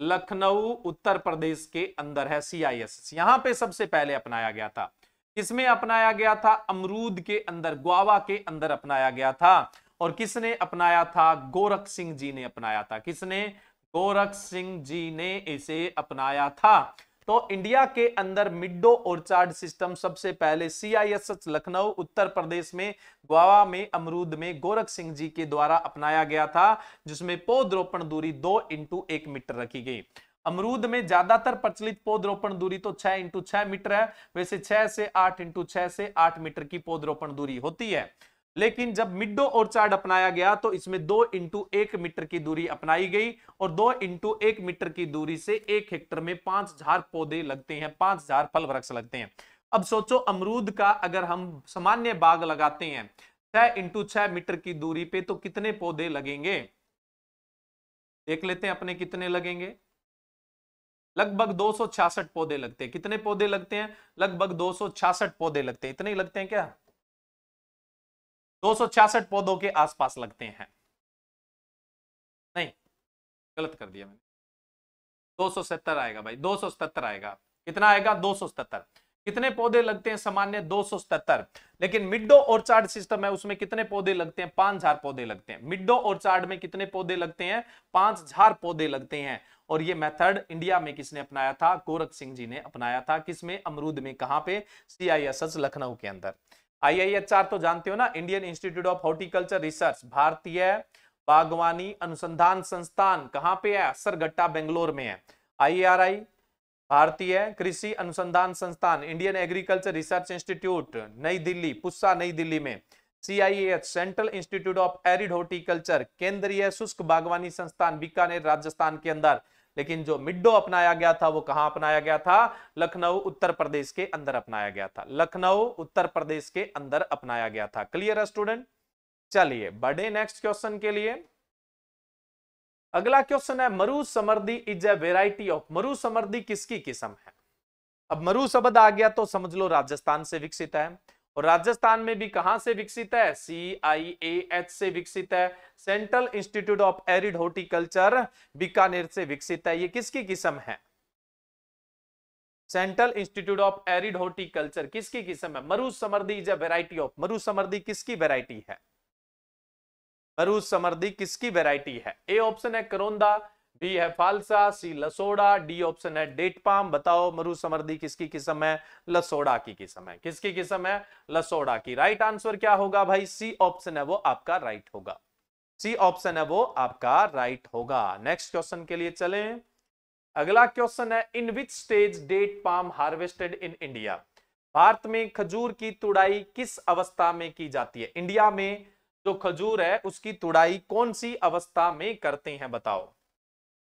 लखनऊ, उत्तर प्रदेश के अंदर है सीआईएसएस यहाँ पे सबसे पहले अपनाया गया था। किसमें अपनाया गया था? अमरूद के अंदर, ग्वावा के अंदर अपनाया गया था। और किसने अपनाया था? गोरख सिंह जी ने अपनाया था। किसने? गोरख सिंह जी ने इसे अपनाया था। तो इंडिया के अंदर मिडो ऑर्चार्ड सिस्टम सबसे पहले सीआईएसएच लखनऊ, उत्तर प्रदेश में, गोवा में, अमरूद में गोरख सिंह जी के द्वारा अपनाया गया था, जिसमें पौधरोपण दूरी दो इंटू एक मीटर रखी गई। अमरूद में ज़्यादातर प्रचलित पौधरोपण दूरी तो छह इंटू छह मीटर है, वैसे छह से आठ इंटू छह से आठ मीटर की पौधरोपण दूरी होती है। लेकिन जब मिडो ऑर्चार्ड अपनाया गया तो इसमें दो इंटू एक मीटर की दूरी अपनाई गई और दो इंटू एक मीटर की दूरी से एक हेक्टर में पाँच हज़ार पौधे लगते हैं, पाँच हज़ार फल वृक्ष लगते हैं। अब सोचो, अमरूद का अगर हम सामान्य बाग लगाते हैं, छह इंटू छह मीटर की दूरी पे तो कितने पौधे लगेंगे? देख लेते हैं अपने कितने लगेंगे। लगभग दो सौ छियासठ पौधे लगते हैं। कितने पौधे लगते हैं? लगभग दो सौ छियासठ पौधे लगते हैं। इतने ही लगते हैं क्या? दो सौ छियासठ पौधों के आसपास लगते हैं। नहीं, गलत कर दिया मैंने। दो आएगा भाई, दो आएगा। कितना आएगा? दो कितने पौधे लगते हैं? सामान्य दो लेकिन मिडो ऑर्चार्ड सिस्टम है, उसमें कितने पौधे लगते हैं? पाँच हज़ार पौधे लगते हैं। मिडो ऑर्चार्ड में कितने पौधे लगते हैं? पाँच हज़ार पौधे लगते हैं। और ये मेथड इंडिया में किसने अपनाया था? गोरख सिंह जी ने अपनाया था। किसमें? अमरूद में। कहाँ पे? सीआईएसएस लखनऊ के अंदर। आईआईएचआर तो जानते हो ना Indian Institute of Horticulture Research भारतीय बागवानी अनुसंधान संस्थान कहाँ पे है? सरगट्टा बेंगलोर में है। आईआरआई भारतीय कृषि अनुसंधान संस्थान इंडियन एग्रीकल्चर रिसर्च इंस्टीट्यूट नई दिल्ली, पुस्सा, नई दिल्ली में। CIH Central Institute of Arid Horticulture केंद्रीय शुष्क बागवानी संस्थान, बीकानेर, राजस्थान के अंदर। लेकिन जो मिड्डो अपनाया गया था, वो कहाँ अपनाया गया था? लखनऊ, उत्तर प्रदेश के अंदर अपनाया गया था। लखनऊ, उत्तर प्रदेश के अंदर अपनाया गया था। क्लियर है स्टूडेंट चलिए, बढ़े नेक्स्ट क्वेश्चन के लिए। अगला क्वेश्चन है Maru Samridhi is a variety of Maru Samridhi किसकी किस्म है? अब मरु शब्द आ गया तो समझ लो, राजस्थान से विकसित है। और राजस्थान में भी कहाँ से विकसित है? सी आई ए एच से विकसित है। Central Institute of Arid Horticulture Bikaner से विकसित है। ये किसकी किस्म है? Central Institute of Arid Horticulture किसकी किस्म है? Maru Samridhi is a variety of Maru Samridhi किसकी वेराइटी है? मरु समर्दी किसकी वेराइटी है? ए ऑप्शन है करोंदा। बी है फालसा, सी लसोड़ा, डी ऑप्शन है डेट पाम। बताओ मरु समर्दी किसकी किस्म है? लसोड़ा की किस्म है। किसकी किस्म है? लसोड़ा की। राइट आंसर क्या होगा भाई? सी ऑप्शन है वो आपका राइट होगा। सी ऑप्शन है वो आपका राइट होगा। नेक्स्ट क्वेश्चन के लिए चलें। अगला क्वेश्चन है in which stage date palm harvested in India Bharat में खजूर की तुड़ाई किस अवस्था में की जाती है? इंडिया में जो खजूर है, उसकी तुड़ाई कौन सी अवस्था में करते हैं? बताओ।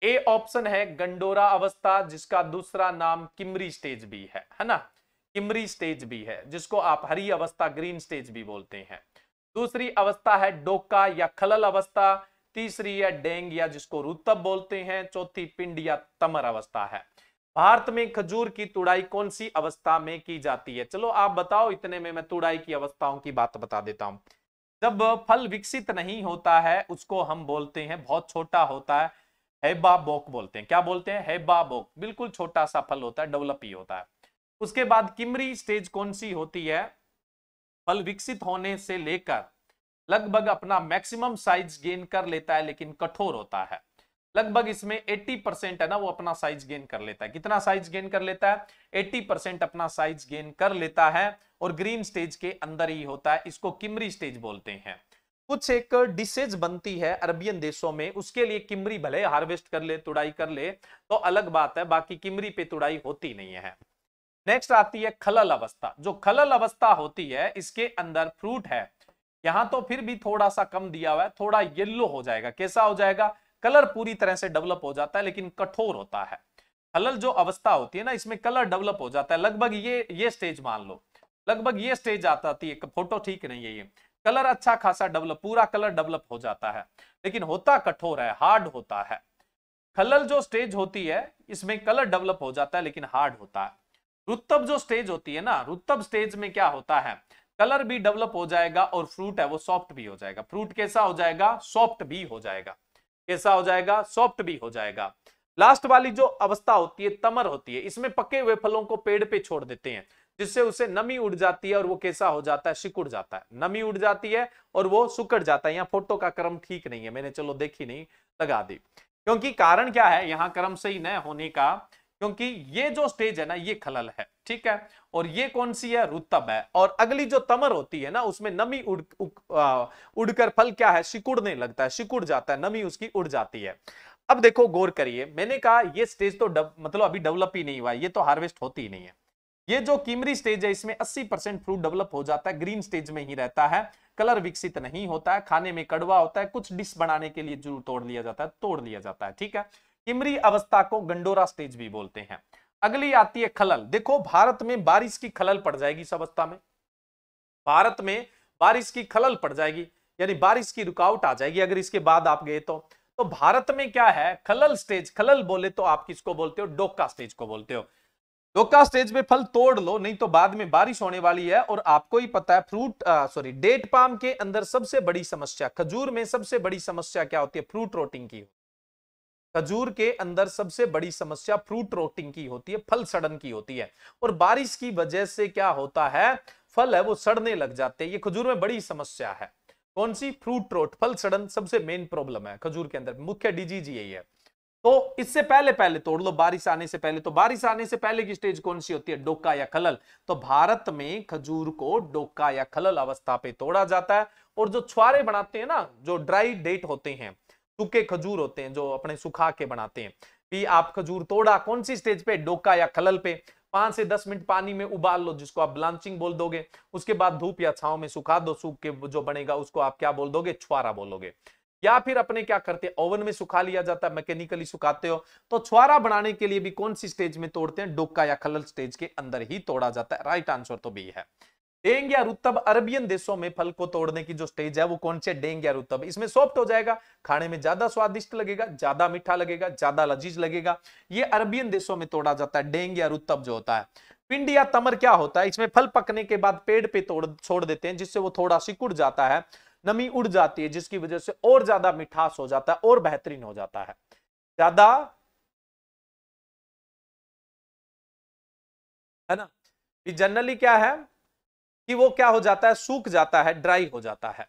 ए ऑप्शन है गंडोरा अवस्था, जिसका दूसरा नाम किमरी स्टेज भी है है ना? किमरी स्टेज भी है, जिसको आप हरी अवस्था, ग्रीन स्टेज भी बोलते हैं। दूसरी अवस्था है डोका या खलल अवस्था, तीसरी है डेंग या जिसको रुतब बोलते हैं, चौथी पिंड या तमर अवस्था है। भारत में खजूर की तुड़ाई कौन सी अवस्था में की जाती है? चलो आप बताओ, इतने में मैं तुड़ाई की अवस्थाओं की बात बता देता हूँ। जब फल विकसित नहीं होता है, उसको हम बोलते हैं, बहुत छोटा होता है हैबा बोक बोलते हैं। क्या बोलते हैं? हैबा बोक। बिल्कुल छोटा सा फल होता है, डेवलप ही होता है। उसके बाद किमरी स्टेज कौन सी होती है? फल विकसित होने से लेकर लगभग अपना मैक्सिमम साइज़ गेन कर लेता है, लेकिन कठोर होता है। लगभग इसमें 80 परसेंट है ना, वो अपना साइज़ गेन कर लेता है। कितना साइज़ गेन कर लेता है? 80 परसेंट अपना साइज़ गेन कर लेता है और ग्रीन स्टेज के अंदर ही होता है। इसको किमरी स्टेज बोलते हैं। कुछ एक डिसेज बनती है अरबियन देशों में, उसके लिए किमरी भले हार्वेस्ट कर ले, तुड़ाई कर ले तो अलग बात है, बाकी किमरी पे तुड़ाई होती नहीं है। नेक्स्ट आती है खलल अवस्था। जो खलल अवस्था होती है, इसके अंदर फ्रूट है। यहाँ तो फिर भी थोड़ा सा कम दिया हुआ है, थोड़ा येल्लो हो जाएगा। कैसा हो जाएगा? कलर पूरी तरह से डेवलप हो जाता है, लेकिन कठोर होता है। खलल जो अवस्था होती है ना, इसमें कलर डेवलप हो जाता है। लगभग ये ये स्टेज मान लो। लगभग ये स्टेज आता है फ़ोटो ठीक नहीं है ये। कलर अच्छा खासा डेवलप पूरा कलर डेवलप हो जाता है। लेकिन होता कठोर है हार्ड होता है। खलल जो स्टेज होती है, इसमें कलर डेवलप हो जाता है, लेकिन हार्ड होता है। रुतब जो स्टेज होती है ना, रुत्तब स्टेज में क्या होता है? कलर भी डेवलप हो जाएगा और फ्रूट है, वो सॉफ्ट भी हो जाएगा। फ्रूट कैसा हो जाएगा? सॉफ्ट भी हो जाएगा। कैसा हो जाएगा? सॉफ्ट भी हो जाएगा। लास्ट वाली जो अवस्था होती है, तमर होती है, इसमें पके हुए फलों को पेड़ पे छोड़ देते हैं। जिससे उसे नमी उड़ जाती है और वो कैसा हो जाता है? सिकुड़ जाता है। नमी उड़ जाती है और वो सुकड़ जाता है। यहाँ फ़ोटो का क्रम ठीक नहीं है। मैंने चलो देखी नहीं लगा दी। क्योंकि कारण क्या है? यहाँ क्रम सही न होने का क्योंकि ये जो स्टेज है ना ये खलल है ठीक है? और ये कौन सी है? रुतब है। और अगली जो तमर होती है ना उसमें नमी उड़ उड़कर फल क्या है? सिकुड़ने लगता है सिकुड़ जाता है नमी उसकी उड़ जाती है। अब देखो गौर करिए मैंने कहा ये स्टेज तो डव, मतलब अभी डेवलप ही नहीं हुआ ये तो हार्वेस्ट होती ही नहीं है। ये जो कीमरी स्टेज है, इसमें 80 परसेंट फ्रूट डेवलप हो जाता है ग्रीन स्टेज में ही रहता है। कलर विकसित नहीं होता है, खाने में कड़वा होता है, कुछ डिश बनाने के लिए ज़रूर तोड़ लिया जाता है, तोड़ लिया जाता है, ठीक है? किमरी अवस्था को गंडोरा स्टेज भी बोलते हैं। अगली आती है खलल। देखो, भारत में बारिश की खलल पड़ जाएगी इस अवस्था में। भारत में बारिश की खलल पड़ जाएगी, यानी बारिश की रुकावट आ जाएगी अगर इसके बाद आप गए तो। तो भारत में क्या है? खलल स्टेज खलल बोले तो आप किसको बोलते हो? डोका स्टेज को बोलते हो। डोका स्टेज में फल तोड़ लो, नहीं तो बाद में बारिश होने वाली है और आपको ही पता है फ्रूट सॉरी डेट पाम के अंदर सबसे बड़ी समस्या, खजूर में सबसे बड़ी समस्या क्या होती है? फ्रूट रोटिंग की। खजूर के अंदर सबसे बड़ी समस्या फ्रूट रोटिंग की होती है, फल सड़न की होती है। और बारिश की वजह से क्या होता है? फल है, वो सड़ने लग जाते हैं। ये खजूर में बड़ी समस्या है। कौन सी? फ्रूट रोट, फल सड़न सबसे मेन प्रॉब्लम है खजूर के अंदर। मुख्य डिज़ीज़ यही है। तो इससे पहले पहले तोड़ लो, बारिश आने से पहले। तो बारिश आने से पहले की स्टेज कौन सी होती है? डोका या खलल। तो भारत में खजूर को डोका या खलल अवस्था पे तोड़ा जाता है और जो छुआरे बनाते हैं ना, जो ड्राई डेट होते हैं, सूखे खजूर होते हैं, जो अपने सुखा के बनाते हैं भी आप खजूर तोड़ा, कौन सी स्टेज पे? डोका या खलल पे। पाँच से दस मिनट पानी में उबाल लो, जिसको आप ब्लांचिंग बोल दोगे। उसके बाद धूप या छाव में सुखा दो, सूख के जो बनेगा, उसको आप क्या बोल दोगे? छुआरा बोलोगे। या फिर अपने क्या करते हैं? ओवन में सुखा लिया जाता है मैकेनिकली सुखाते हो। तो छुआरा बनाने के लिए भी कौन सी स्टेज में तोड़ते हैं? डोका या खलल स्टेज के अंदर ही तोड़ा जाता है। राइट आंसर तो भी है। डेंग या रुतब अरबियन देशों में फल को तोड़ने की जो स्टेज है, वो कौन से डेंग या रुतब। इसमें सॉफ्ट हो जाएगा, खाने में ज़्यादा स्वादिष्ट लगेगा, ज़्यादा मीठा लगेगा, ज़्यादा लजीज लगेगा। ये अरबियन देशों में तोड़ा जाता है, डेंग या रुतब जो होता है। पिंड या तमर क्या होता है? इसमें फल पकने के बाद पेड़ पे तोड़, छोड़ देते हैं, जिससे वो थोड़ा सिकुड़ जाता है। नमी उड़ जाती है, जिसकी वजह से और ज़्यादा मिठास हो जाता है और बेहतरीन हो जाता है। ज़्यादा है ना? जनरली क्या है कि वो क्या हो जाता है? सूख जाता है ड्राई हो जाता है।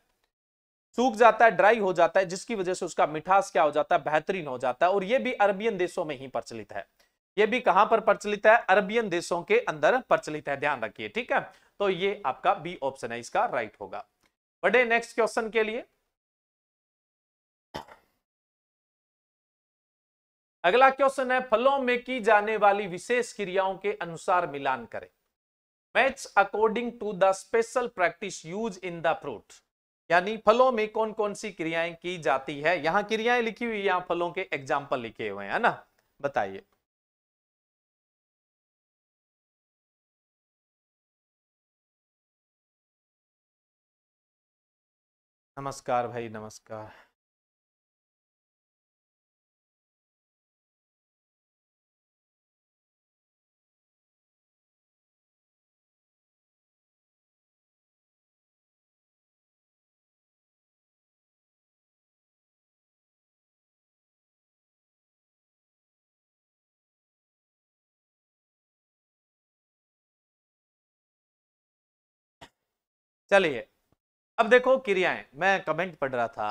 सूख जाता है ड्राई हो जाता है, जिसकी वजह से उसका मिठास क्या हो जाता है? बेहतरीन हो जाता है। और ये भी अरबियन देशों में ही प्रचलित है। ये भी कहाँ पर प्रचलित है? अरबियन देशों के अंदर प्रचलित है, ध्यान रखिए, ठीक है? तो ये आपका बी ऑप्शन है, इसका राइट होगा। बढ़े नेक्स्ट क्वेश्चन के लिए। अगला क्वेश्चन है, फलों में की जाने वाली विशेष क्रियाओं के अनुसार मिलान करें। Match according to the special practice use in the fruit यानी फलों में कौन कौन सी क्रियाएँ की जाती है? यहाँ क्रियाएँ लिखी हुई यहाँ फलों के एग्ज़ाम्पल लिखे हुए हैं ना? बताइए। नमस्कार भाई नमस्कार। चलिए अब देखो, क्रियाएँ। मैं कमेंट पढ़ रहा था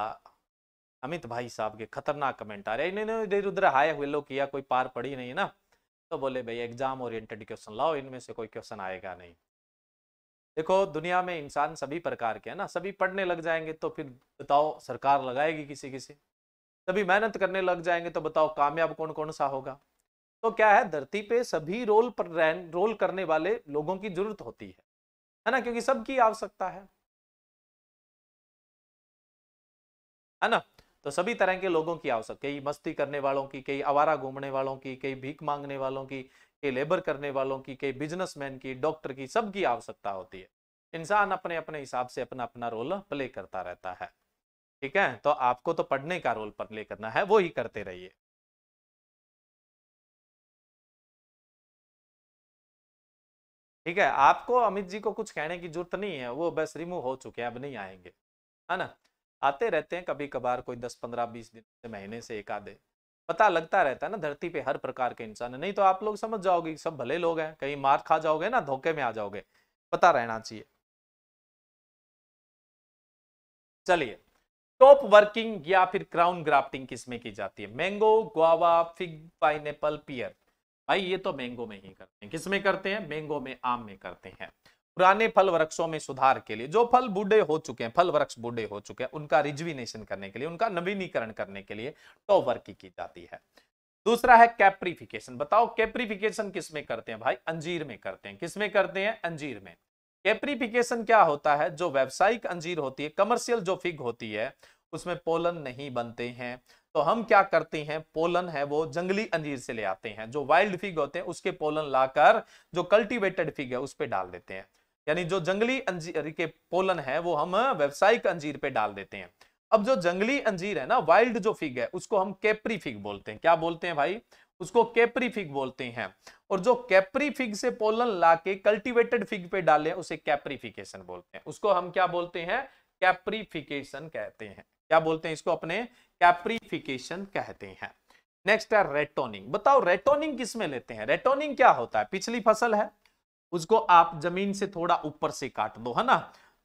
अमित भाई साहब के खतरनाक कमेंट आ रहे हैं। इन्होंने इधर उधर हाय हेलो किया, कोई पार पड़ी नहीं है ना। तो बोले, भाई एग्ज़ाम ओरिएंटेड क्वेश्चन लाओ, इनमें से कोई क्वेश्चन आएगा नहीं। देखो, दुनिया में इंसान सभी प्रकार के है ना। सभी पढ़ने लग जाएँगे तो फिर बताओ, सरकार लगाएगी किसी किसी सभी मेहनत करने लग जाएँगे तो बताओ, कामयाब कौन कौन सा होगा? तो क्या है, धरती पे सभी रोल पर रोल करने वाले लोगों की ज़रूरत होती है। है ना? क्योंकि सबकी आवश्यकता है। है ना? तो सभी तरह के लोगों की आवश्यकता कई मस्ती करने वालों की, कई आवारा घूमने वालों की, कई भीख मांगने वालों की, कई लेबर करने वालों की, कई बिजनेसमैन की डॉक्टर की सबकी आवश्यकता होती है। इंसान अपने अपने हिसाब से अपना अपना रोल प्ले करता रहता है। ठीक है? तो आपको तो पढ़ने का रोल प्ले करना है, वो ही करते रहिए। ठीक है? आपको अमित जी को कुछ कहने की ज़रूरत नहीं है, वो बस रिमूव हो चुके हैं, अब नहीं आएँगे। है ना? आते रहते हैं कभी कभार कोई दस, पंद्रह, बीस दिन से, महीने से एक आधे। पता लगता रहता है ना, धरती पे हर प्रकार के इंसान है। नहीं तो आप लोग समझ जाओगे सब भले लोग हैं, कहीं मार खा जाओगे ना, धोखे में आ जाओगे। पता रहना चाहिए। चलिए, टॉप वर्किंग या फिर क्राउन ग्राफ्टिंग किसमें की जाती है? Mango guava fig, pineapple, pear. भाई, ये तो मैंगो में ही करते हैं। किसमें करते हैं? मैंगो में आम में करते हैं। पुराने फल वृक्षों में सुधार के लिए, जो फल बूढ़े हो चुके हैं, फल वृक्ष बूढ़े हो चुके हैं, उनका रिजविनेशन करने के लिए, उनका नवीनीकरण करने के लिए टॉप वर्किंग की जाती है। दूसरा है कैप्रिफिकेशन बताओ कैप्रिफिकेशन किसमें करते हैं भाई? अंजीर में करते हैं। किसमें करते हैं? अंजीर में। कैप्रिफिकेशन क्या होता है? जो व्यावसायिक अंजीर होती है कमर्शियल जो फिग होती है, उसमें पोलन नहीं बनते हैं। तो हम क्या करते हैं? पोलन है वो जंगली अंजीर से ले आते हैं। जो वाइल्ड फिग होते हैं, उसके पोलन लाकर, जो कल्टीवेटेड फिग है, उस पर डाल देते हैं। यानी जो जंगली अंजीर के पोलन है, वो हम व्यवसायिक अंजीर पे डाल देते हैं। अब जो जंगली अंजीर है ना वाइल्ड जो फिग है, उसको हम कैप्री फिग बोलते हैं। क्या बोलते हैं भाई? उसको कैप्री फिग बोलते हैं। और जो कैप्री फिग से पोलन लाके कल्टीवेटेड फिग पे डाले, उसे कैप्रीफिकेशन बोलते हैं। उसको हम क्या बोलते हैं? कैप्रीफिकेशन कहते हैं। क्या बोलते हैं इसको अपने? कैप्रीफिकेशन कहते हैं। नेक्स्ट है रेटोनिंग बताओ रेटोनिंग किसमें लेते हैं? रेटोनिंग क्या होता है? पिछली फ़सल है। उसको आप ज़मीन से थोड़ा ऊपर से काट दो, है ना?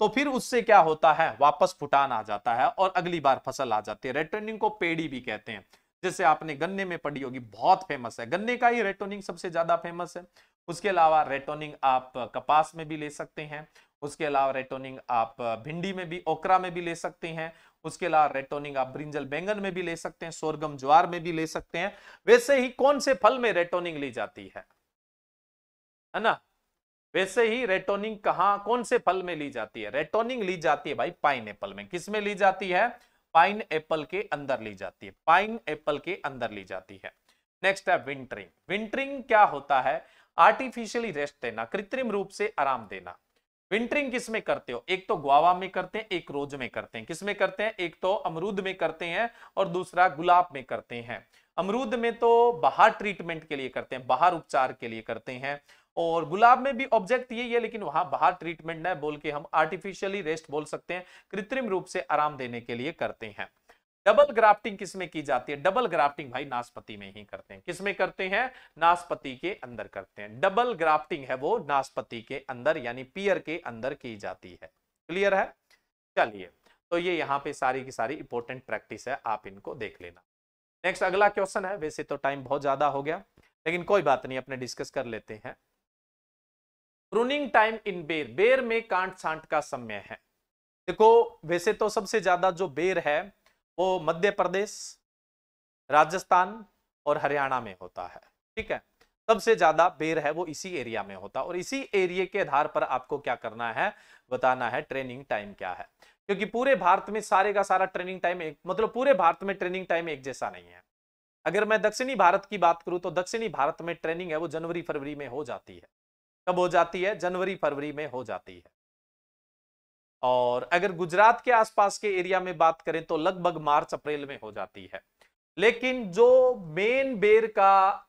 तो फिर उससे क्या होता है? वापस फुटान आ जाता है और अगली बार फ़सल आ जाती है। रेटोनिंग को पेड़ी भी कहते हैं। जैसे आपने गन्ने में पढ़ी होगी, बहुत फ़ेमस है। गन्ने का ही रेटोनिंग सबसे ज़्यादा फ़ेमस है। उसके अलावा रेटोनिंग आप कपास में भी ले सकते हैं। उसके अलावा रेटोनिंग आप भिंडी में भी, ओकरा में भी ले सकते हैं। उसके अलावा रेटोनिंग आप ब्रिंजल बैंगन में भी ले सकते हैं। सोरगम ज्वार में भी ले सकते हैं। वैसे ही कौन से फल में रेटोनिंग ली जाती है? है ना? वैसे ही रेटोनिंग कहा, कौन से फल में ली जाती है? रेटोनिंग ली जाती है भाई पाइन एप्पल में। किसमें ली जाती है? पाइन एप्पल के अंदर ली जाती है। पाइन एप्पल के अंदर ली जाती है। नेक्स्ट है विंटरिंग। विंटरिंग क्या होता है? आर्टिफिशियली रेस्ट देना, कृत्रिम रूप से आराम देना। विंटरिंग किसमें करते हो? एक तो गुआवा में करते हैं, एक रोज में करते हैं। किसमें करते हैं? एक तो अमरूद में करते हैं और दूसरा गुलाब में करते हैं। अमरूद में तो बाहर ट्रीटमेंट के लिए करते हैं, बाहर उपचार के लिए करते हैं। और गुलाब में भी ऑब्जेक्ट यही है, लेकिन वहाँ बाहर ट्रीटमेंट न बोल के हम आर्टिफिशियली रेस्ट बोल सकते हैं, कृत्रिम रूप से आराम देने के लिए करते हैं। डबल ग्राफ्टिंग किसमें की जाती है? डबल ग्राफ्टिंग भाई नाशपति में ही करते हैं। किसमें करते हैं? नाशपति के अंदर करते हैं। डबल ग्राफ्टिंग है वो नाशपति के अंदर, यानी पियर के अंदर की जाती है। क्लियर है? चलिए तो ये यहाँ पे सारी की सारी इंपॉर्टेंट प्रैक्टिस है, आप इनको देख लेना। नेक्स्ट अगला क्वेश्चन है, वैसे तो टाइम बहुत ज़्यादा हो गया, लेकिन कोई बात नहीं, अपने डिस्कस कर लेते हैं। प्रूनिंग टाइम इन बेर बेर में कांट सांट का समय है। देखो, वैसे तो सबसे ज़्यादा जो बेर है, वो मध्य प्रदेश, राजस्थान और हरियाणा में होता है। ठीक है? सबसे ज़्यादा बेर है वो इसी एरिया में होता है और इसी एरिया के आधार पर आपको क्या करना है, बताना है ट्रेनिंग टाइम क्या है। क्योंकि पूरे भारत में सारे का सारा ट्रेनिंग टाइम एक मतलब पूरे भारत में ट्रेनिंग टाइम एक जैसा नहीं है। अगर मैं दक्षिणी भारत की बात करूँ तो दक्षिणी भारत में ट्रेनिंग है वो जनवरी, फरवरी में हो जाती है। कब हो जाती है? जनवरी, फरवरी में हो जाती है। और अगर गुजरात के आसपास के एरिया में बात करें तो लगभग मार्च, अप्रैल में हो जाती है। लेकिन जो मेन बेर का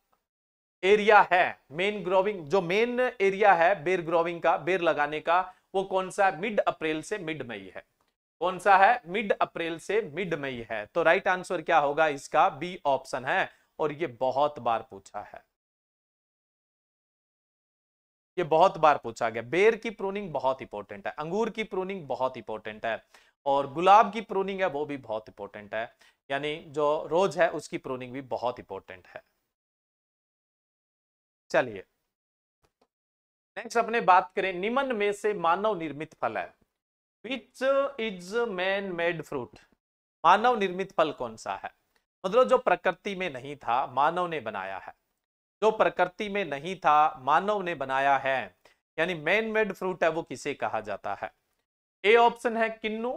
एरिया है, मेन ग्रोविंग, जो मेन एरिया है बेर ग्रोविंग का, बेर लगाने का, वो कौन सा मिड अप्रैल से मिड मई है। कौन सा है? मिड अप्रैल से मिड मई है। तो राइट आंसर क्या होगा इसका? बी ऑप्शन है। और ये बहुत बार पूछा है। ये बहुत बार पूछा गया। बेर की प्रूनिंग बहुत इंपॉर्टेंट है, अंगूर की प्रूनिंग बहुत इंपॉर्टेंट है, और गुलाब की प्रूनिंग है वो भी बहुत इंपॉर्टेंट है, यानी जो रोज है उसकी प्रूनिंग भी बहुत इंपॉर्टेंट है। चलिए नेक्स्ट अपने बात करें, निम्न में से मानव निर्मित फल है। Which is man made fruit मानव निर्मित फल कौन सा है? मतलब जो प्रकृति में नहीं था, मानव ने बनाया है। जो प्रकृति में नहीं था, मानव ने बनाया है। यानी मैन मेड फ्रूट है वो किसे कहा जाता है? ए ऑप्शन है किन्नू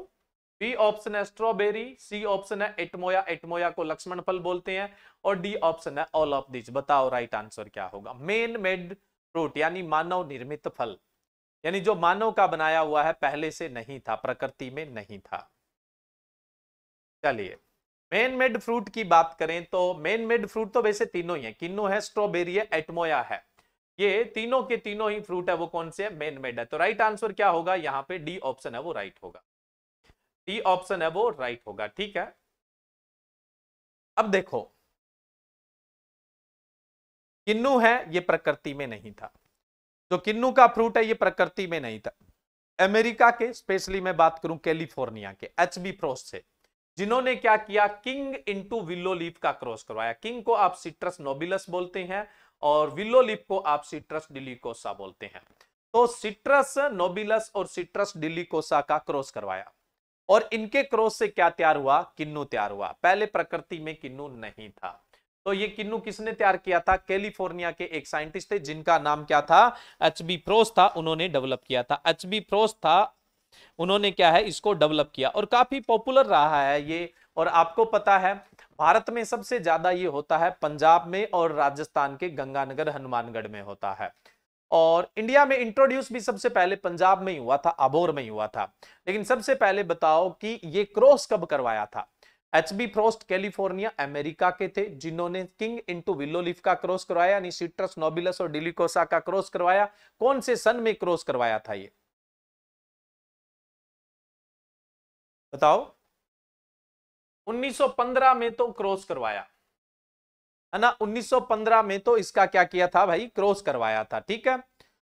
बी ऑप्शन है स्ट्रॉबेरी सी ऑप्शन है एटमोया। एटमोया को लक्ष्मण फल बोलते हैं और डी ऑप्शन है ऑल ऑफ़ दिस बताओ राइट आंसर क्या होगा? मेन मेड फ्रूट यानी मानव निर्मित फल। यानी जो मानव का बनाया हुआ है, पहले से नहीं था, प्रकृति में नहीं था। चलिए। मेन मेड फ्रूट की बात करें तो मेन मेड फ्रूट तो वैसे तीनों ही है। किन्नो है स्ट्रॉबेरी है एटमोया है। ये तीनों के तीनों ही फ्रूट है, वो कौन से है? मेन मेड है। तो राइट आंसर क्या होगा? यहाँ पे डी ऑप्शन है, वो राइट होगा। डी ऑप्शन है, वो राइट होगा। ठीक है? अब देखो। किन्नू है, ये प्रकृति में नहीं था। जो किन्नू का फ्रूट है, ये प्रकृति में नहीं था। अमेरिका के स्पेशली मैं बात करूँ कैलिफ़ोर्निया के एच बी फ्रोस्ट से। जिन्होंने क्या किया? किंग इंटू विल्लो लीफ का क्रॉस करवाया। किंग को आप सिट्रस नोबिलस बोलते हैं और विल्लो लीफ को आप सिट्रस डिलीकोसा बोलते हैं। तो सिट्रस नोबिलस और सिट्रस डिलीकोसा का क्रॉस करवाया। और इनके क्रॉस से क्या तैयार हुआ? किन्नू तैयार हुआ। पहले प्रकृति में किन्नू नहीं था। तो ये किन्नू किसने तैयार किया था? कैलिफ़ोर्निया के एक साइंटिस्ट थे, जिनका नाम क्या था? एच बी फ्रोस था। उन्होंने डेवलप किया था। एच बी फ्रोस था उन्होंने क्या है, इसको डेवलप किया और काफ़ी पॉपुलर रहा है ये। और आपको पता है, भारत में सबसे ज़्यादा ये होता है पंजाब में और राजस्थान के गंगानगर, हनुमानगढ़ में होता है। और इंडिया में इंट्रोड्यूस भी सबसे पहले पंजाब में ही हुआ था, अबोर में ही हुआ था। लेकिन सबसे पहले बताओ कि ये क्रॉस कब करवाया था? H B Frost California America के थे, जिन्होंने किंग इंटू विल्लोलिफ का क्रॉस करवाया, यानी सिट्रस नोबिलस और डिलिकोसा का क्रॉस करवाया। कौन से सन में क्रॉस करवाया था ये? बताओ। 1915 में तो क्रॉस करवाया। है ना? 1915 में तो इसका क्या किया था भाई? क्रॉस करवाया था, ठीक है?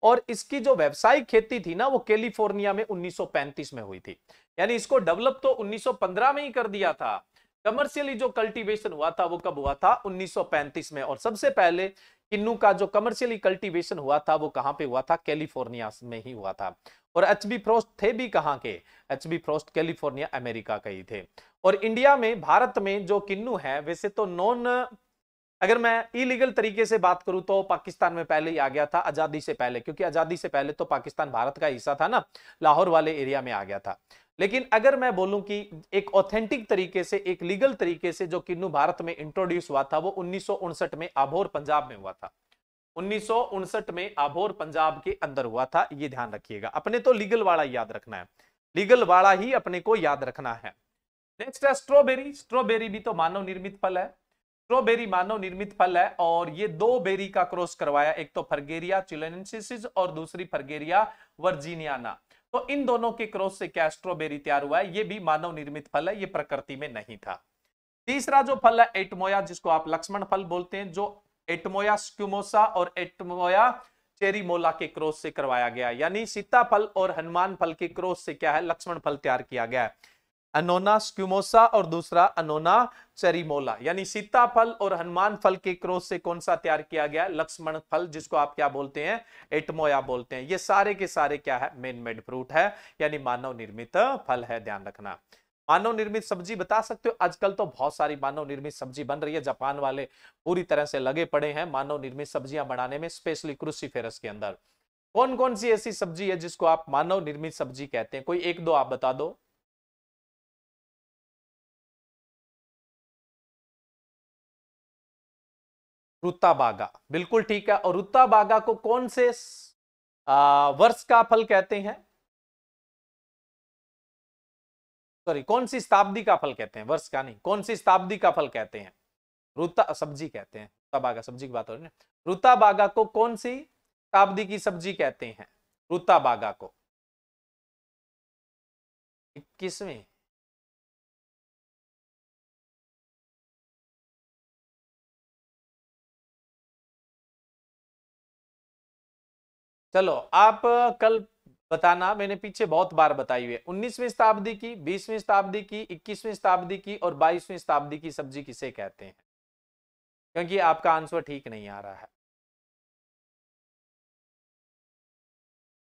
और इसकी जो व्यवसायिक खेती थी ना, वो कैलिफ़ोर्निया में 1935 में हुई थी। यानी इसको डेवलप तो 1915 में ही कर दिया था। कमर्शियली जो कल्टीवेशन हुआ था, वो कब हुआ था? 1935 में। और सबसे पहले किन्नू का जो कमर्शियली कल्टीवेशन हुआ था, वो कहाँ पे हुआ था? कैलिफ़ोर्निया में ही हुआ था। और एच बी फ्रोस्ट थे भी कहाँ के? H B Frost California America के ही थे। और इंडिया में, भारत में जो किन्नू है, वैसे तो नॉन अगर मैं इलीगल तरीके से बात करूँ तो पाकिस्तान में पहले ही आ गया था, आज़ादी से पहले। क्योंकि आज़ादी से पहले तो पाकिस्तान भारत का हिस्सा था ना, लाहौर वाले एरिया में आ गया था। लेकिन अगर मैं बोलूँ कि एक ऑथेंटिक तरीके से, एक लीगल तरीके से जो किन्नू भारत में इंट्रोड्यूस हुआ था, वो उन्नीस सौ उनसठ में आभोर पंजाब में हुआ था। उन्नीस सौ उनसठ में आभोर पंजाब के अंदर हुआ था, ये ध्यान रखिएगा। अपने तो लीगल वाला याद रखना है। लीगल वाला ही अपने को याद रखना है। नेक्स्ट है स्ट्रॉबेरी स्ट्रॉबेरी भी तो मानव निर्मित फल है। स्ट्रॉबेरी मानव निर्मित फल है और ये दो बेरी का क्रॉस करवाया। एक तो फर्गेरिया चिलेंसिस और दूसरी फर्गेरिया वर्जीनियाना तो इन दोनों के क्रॉस से क्या स्ट्रॉबेरी तैयार हुआ है? ये भी मानव निर्मित फल है, ये प्रकृति में नहीं था। तीसरा जो फल है, एटमोया, जिसको आप लक्ष्मण फल बोलते हैं, जो एटमोया स्क्यूमोसा और एटमोया चेरीमोला के क्रॉस से करवाया गया यानी सीताफल और हनुमान फल के क्रॉस से क्या है, लक्ष्मण फल तैयार किया गया है। अनोना स्क्यूमोसा और दूसरा अनोना चेरीमोला, यानी सीताफल और हनुमान फल के क्रॉस से कौन सा तैयार किया गया? लक्ष्मण फल, जिसको आप क्या बोलते हैं? एटमोया बोलते हैं। ये सारे के सारे क्या है? मेन मेड फ्रूट है, यानी मानव निर्मित फल है, ध्यान रखना। मानव निर्मित सब्ज़ी बता सकते हो? आजकल तो बहुत सारी मानव निर्मित सब्ज़ी बन रही है। जापान वाले पूरी तरह से लगे पड़े हैं मानव निर्मित सब्ज़ियाँ बनाने में स्पेशली कृषि फेरस के अंदर। कौन कौन सी ऐसी सब्ज़ी है जिसको आप मानव निर्मित सब्ज़ी कहते हैं? कोई एक दो आप बता दो। रुता बागा बिल्कुल ठीक है। और रुता बागा को कौन से वर्ष का फल कहते हैं? सॉरी, कौन सी शताब्दी का फल कहते हैं? वर्ष का नहीं, कौन सी शताब्दी का फल कहते हैं? रुता सब्ज़ी कहते हैं। रुता बागा सब्ज़ी की बात हो रही है रुता बागा को कौन सी शताब्दी की सब्ज़ी कहते हैं? रुता बागा को। इक्कीसवीं। चलो, आप कल बताना, मैंने पीछे बहुत बार बताई हुई है। उन्नीसवीं शताब्दी की, बीसवीं शताब्दी की, इक्कीसवीं शताब्दी की और बाईसवीं शताब्दी की सब्ज़ी किसे कहते हैं? क्योंकि आपका आंसर ठीक नहीं आ रहा है।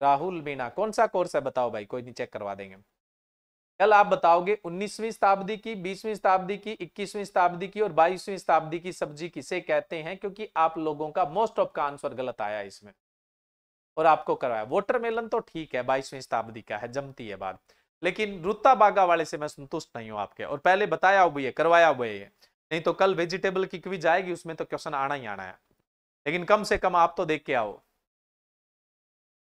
राहुल मीणा कौन सा कोर्स है? बताओ भाई, कोई नहीं चेक करवा देंगे। कल आप बताओगे 19वीं शताब्दी की 20वीं शताब्दी की 21वीं शताब्दी की और 22वीं शताब्दी की सब्ज़ी किसे कहते हैं? क्योंकि आप लोगों का मोस्ट ऑफ़ का आंसर गलत आया इसमें। और आपको करवाया। वोटरमेलन तो ठीक है, बाईसवीं शताब्दी का है, जमती है बात। लेकिन रुत्ता बागा वाले से मैं संतुष्ट नहीं हूँ आपके। और पहले बताया हुआ है करवाया हुआ है नहीं तो कल वेजिटेबल की क्विज आएगी उसमें तो क्वेश्चन आना ही आना है। लेकिन कम से कम आप तो देख के आओ।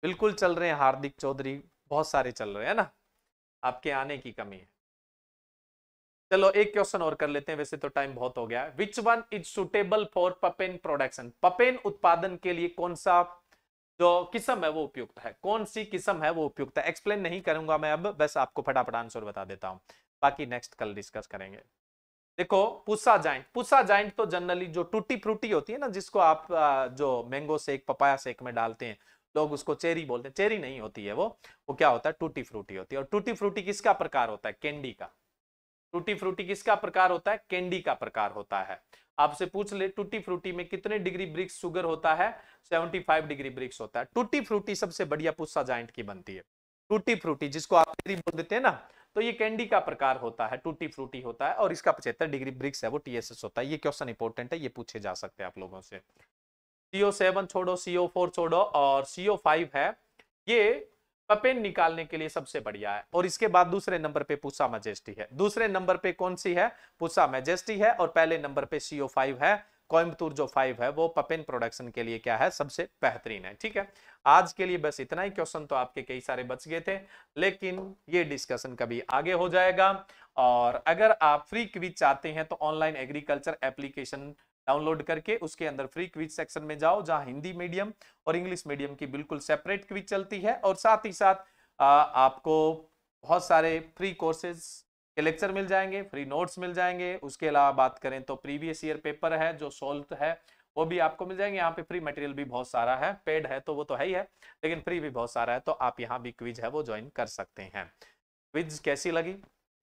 बिल्कुल चल रहे हैं हार्दिक चौधरी, बहुत सारे चल रहे हैं ना? आपके आने की कमी है। चलो एक क्वेश्चन और कर लेते हैं, वैसे तो टाइम बहुत हो गया। Which one is suitable for papain production papain उत्पादन के लिए कौन सा जो किस्म है वो उपयुक्त है। कौन सी किस्म है वो उपयुक्त है? एक्सप्लेन नहीं करूँगा मैं अब, बस आपको फटाफट आंसर बता देता हूँ। बाकी नेक्स्ट कल डिस्कस करेंगे। देखो पुस्सा जाइंट। पुस्सा जाइंट तो जनरली जो टूटी फ्रूटी होती है ना, जिसको आप जो मैंगो सेक पपाया सेक में डालते हैं, लोग उसको चेरी बोलते हैं। चेरी नहीं होती है वो। वो क्या होता है? टूटी फ्रूटी होती है। और टूटी फ्रूटी किसका प्रकार होता है? कैंडी का। टूटी फ्रूटी किसका प्रकार होता है? कैंडी का प्रकार होता है। आपसे पूछ ले, टूटी फ्रूटी में कितने डिग्री ब्रिक्स शुगर होता है? 75 डिग्री ब्रिक्स होता है। टूटी फ्रूटी सबसे बढ़िया पुस्सा जाइंट की बनती है। टूटी फ्रूटी, जिसको आप बोल देते हैं ना तो ये कैंडी का प्रकार होता है, टूटी फ्रूटी होता है और इसका पचहत्तर डिग्री ब्रिक्स है, वो टीएसएस होता है। ये क्वेश्चन इंपॉर्टेंट है, ये पूछे जा सकते हैं आप लोगों से। सीओ सेवन छोड़ो सीओ फोर छोड़ो और सीओ फाइव है। ये पपेन निकालने के लिए सबसे बढ़िया है। और इसके बाद दूसरे नंबर पे पुसा मैजेस्टी है। दूसरे नंबर पे कौन सी है? पुसा मैजेस्टी है और पहले नंबर पे सीओ फाइव है कोयम्बतूर जो फाइव है, वो पपेन प्रोडक्शन के लिए क्या है? सबसे बेहतरीन है। ठीक है? आज के लिए बस इतना ही। क्वेश्चन तो आपके कई सारे बच गए थे, लेकिन ये डिस्कशन कभी आगे हो जाएगा। और अगर आप फ्री क्विज चाहते हैं तो ऑनलाइन एग्रीकल्चर एप्लीकेशन डाउनलोड करके उसके अंदर फ्री क्विज सेक्शन में जाओ जहाँ हिंदी मीडियम और इंग्लिश मीडियम की बिल्कुल सेपरेट क्विज चलती है। और साथ ही साथ आ, आपको बहुत सारे फ्री कोर्सेज के लेक्चर मिल जाएँगे फ्री नोट्स मिल जाएँगे। उसके अलावा बात करें तो प्रीवियस ईयर पेपर है जो सोल्व है वो भी आपको मिल जाएँगे। यहाँ पे फ्री मटेरियल भी बहुत सारा है पेड है तो वो तो है ही है लेकिन फ्री भी बहुत सारा है तो आप यहाँ भी क्विज है वो ज्वाइन कर सकते हैं। क्विज कैसी लगी?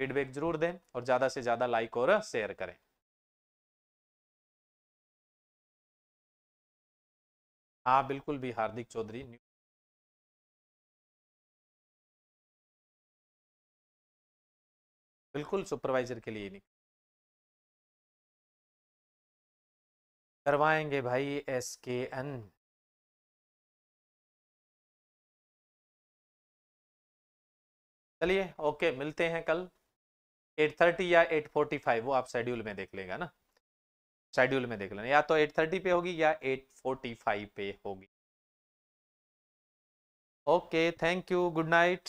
फीडबैक ज़रूर दें और ज़्यादा से ज़्यादा लाइक और शेयर करें। हाँ बिल्कुल भी हार्दिक चौधरी बिल्कुल सुपरवाइजर के लिए नहीं करवाएँगे भाई एस के एन चलिए, ओके, मिलते हैं कल 8:30 या 8:45 वो आप शेड्यूल में देख लेगा ना। शेड्यूल में देख लेना। या तो 8:30 पे होगी या 8:45 पे होगी। Okay thank you good night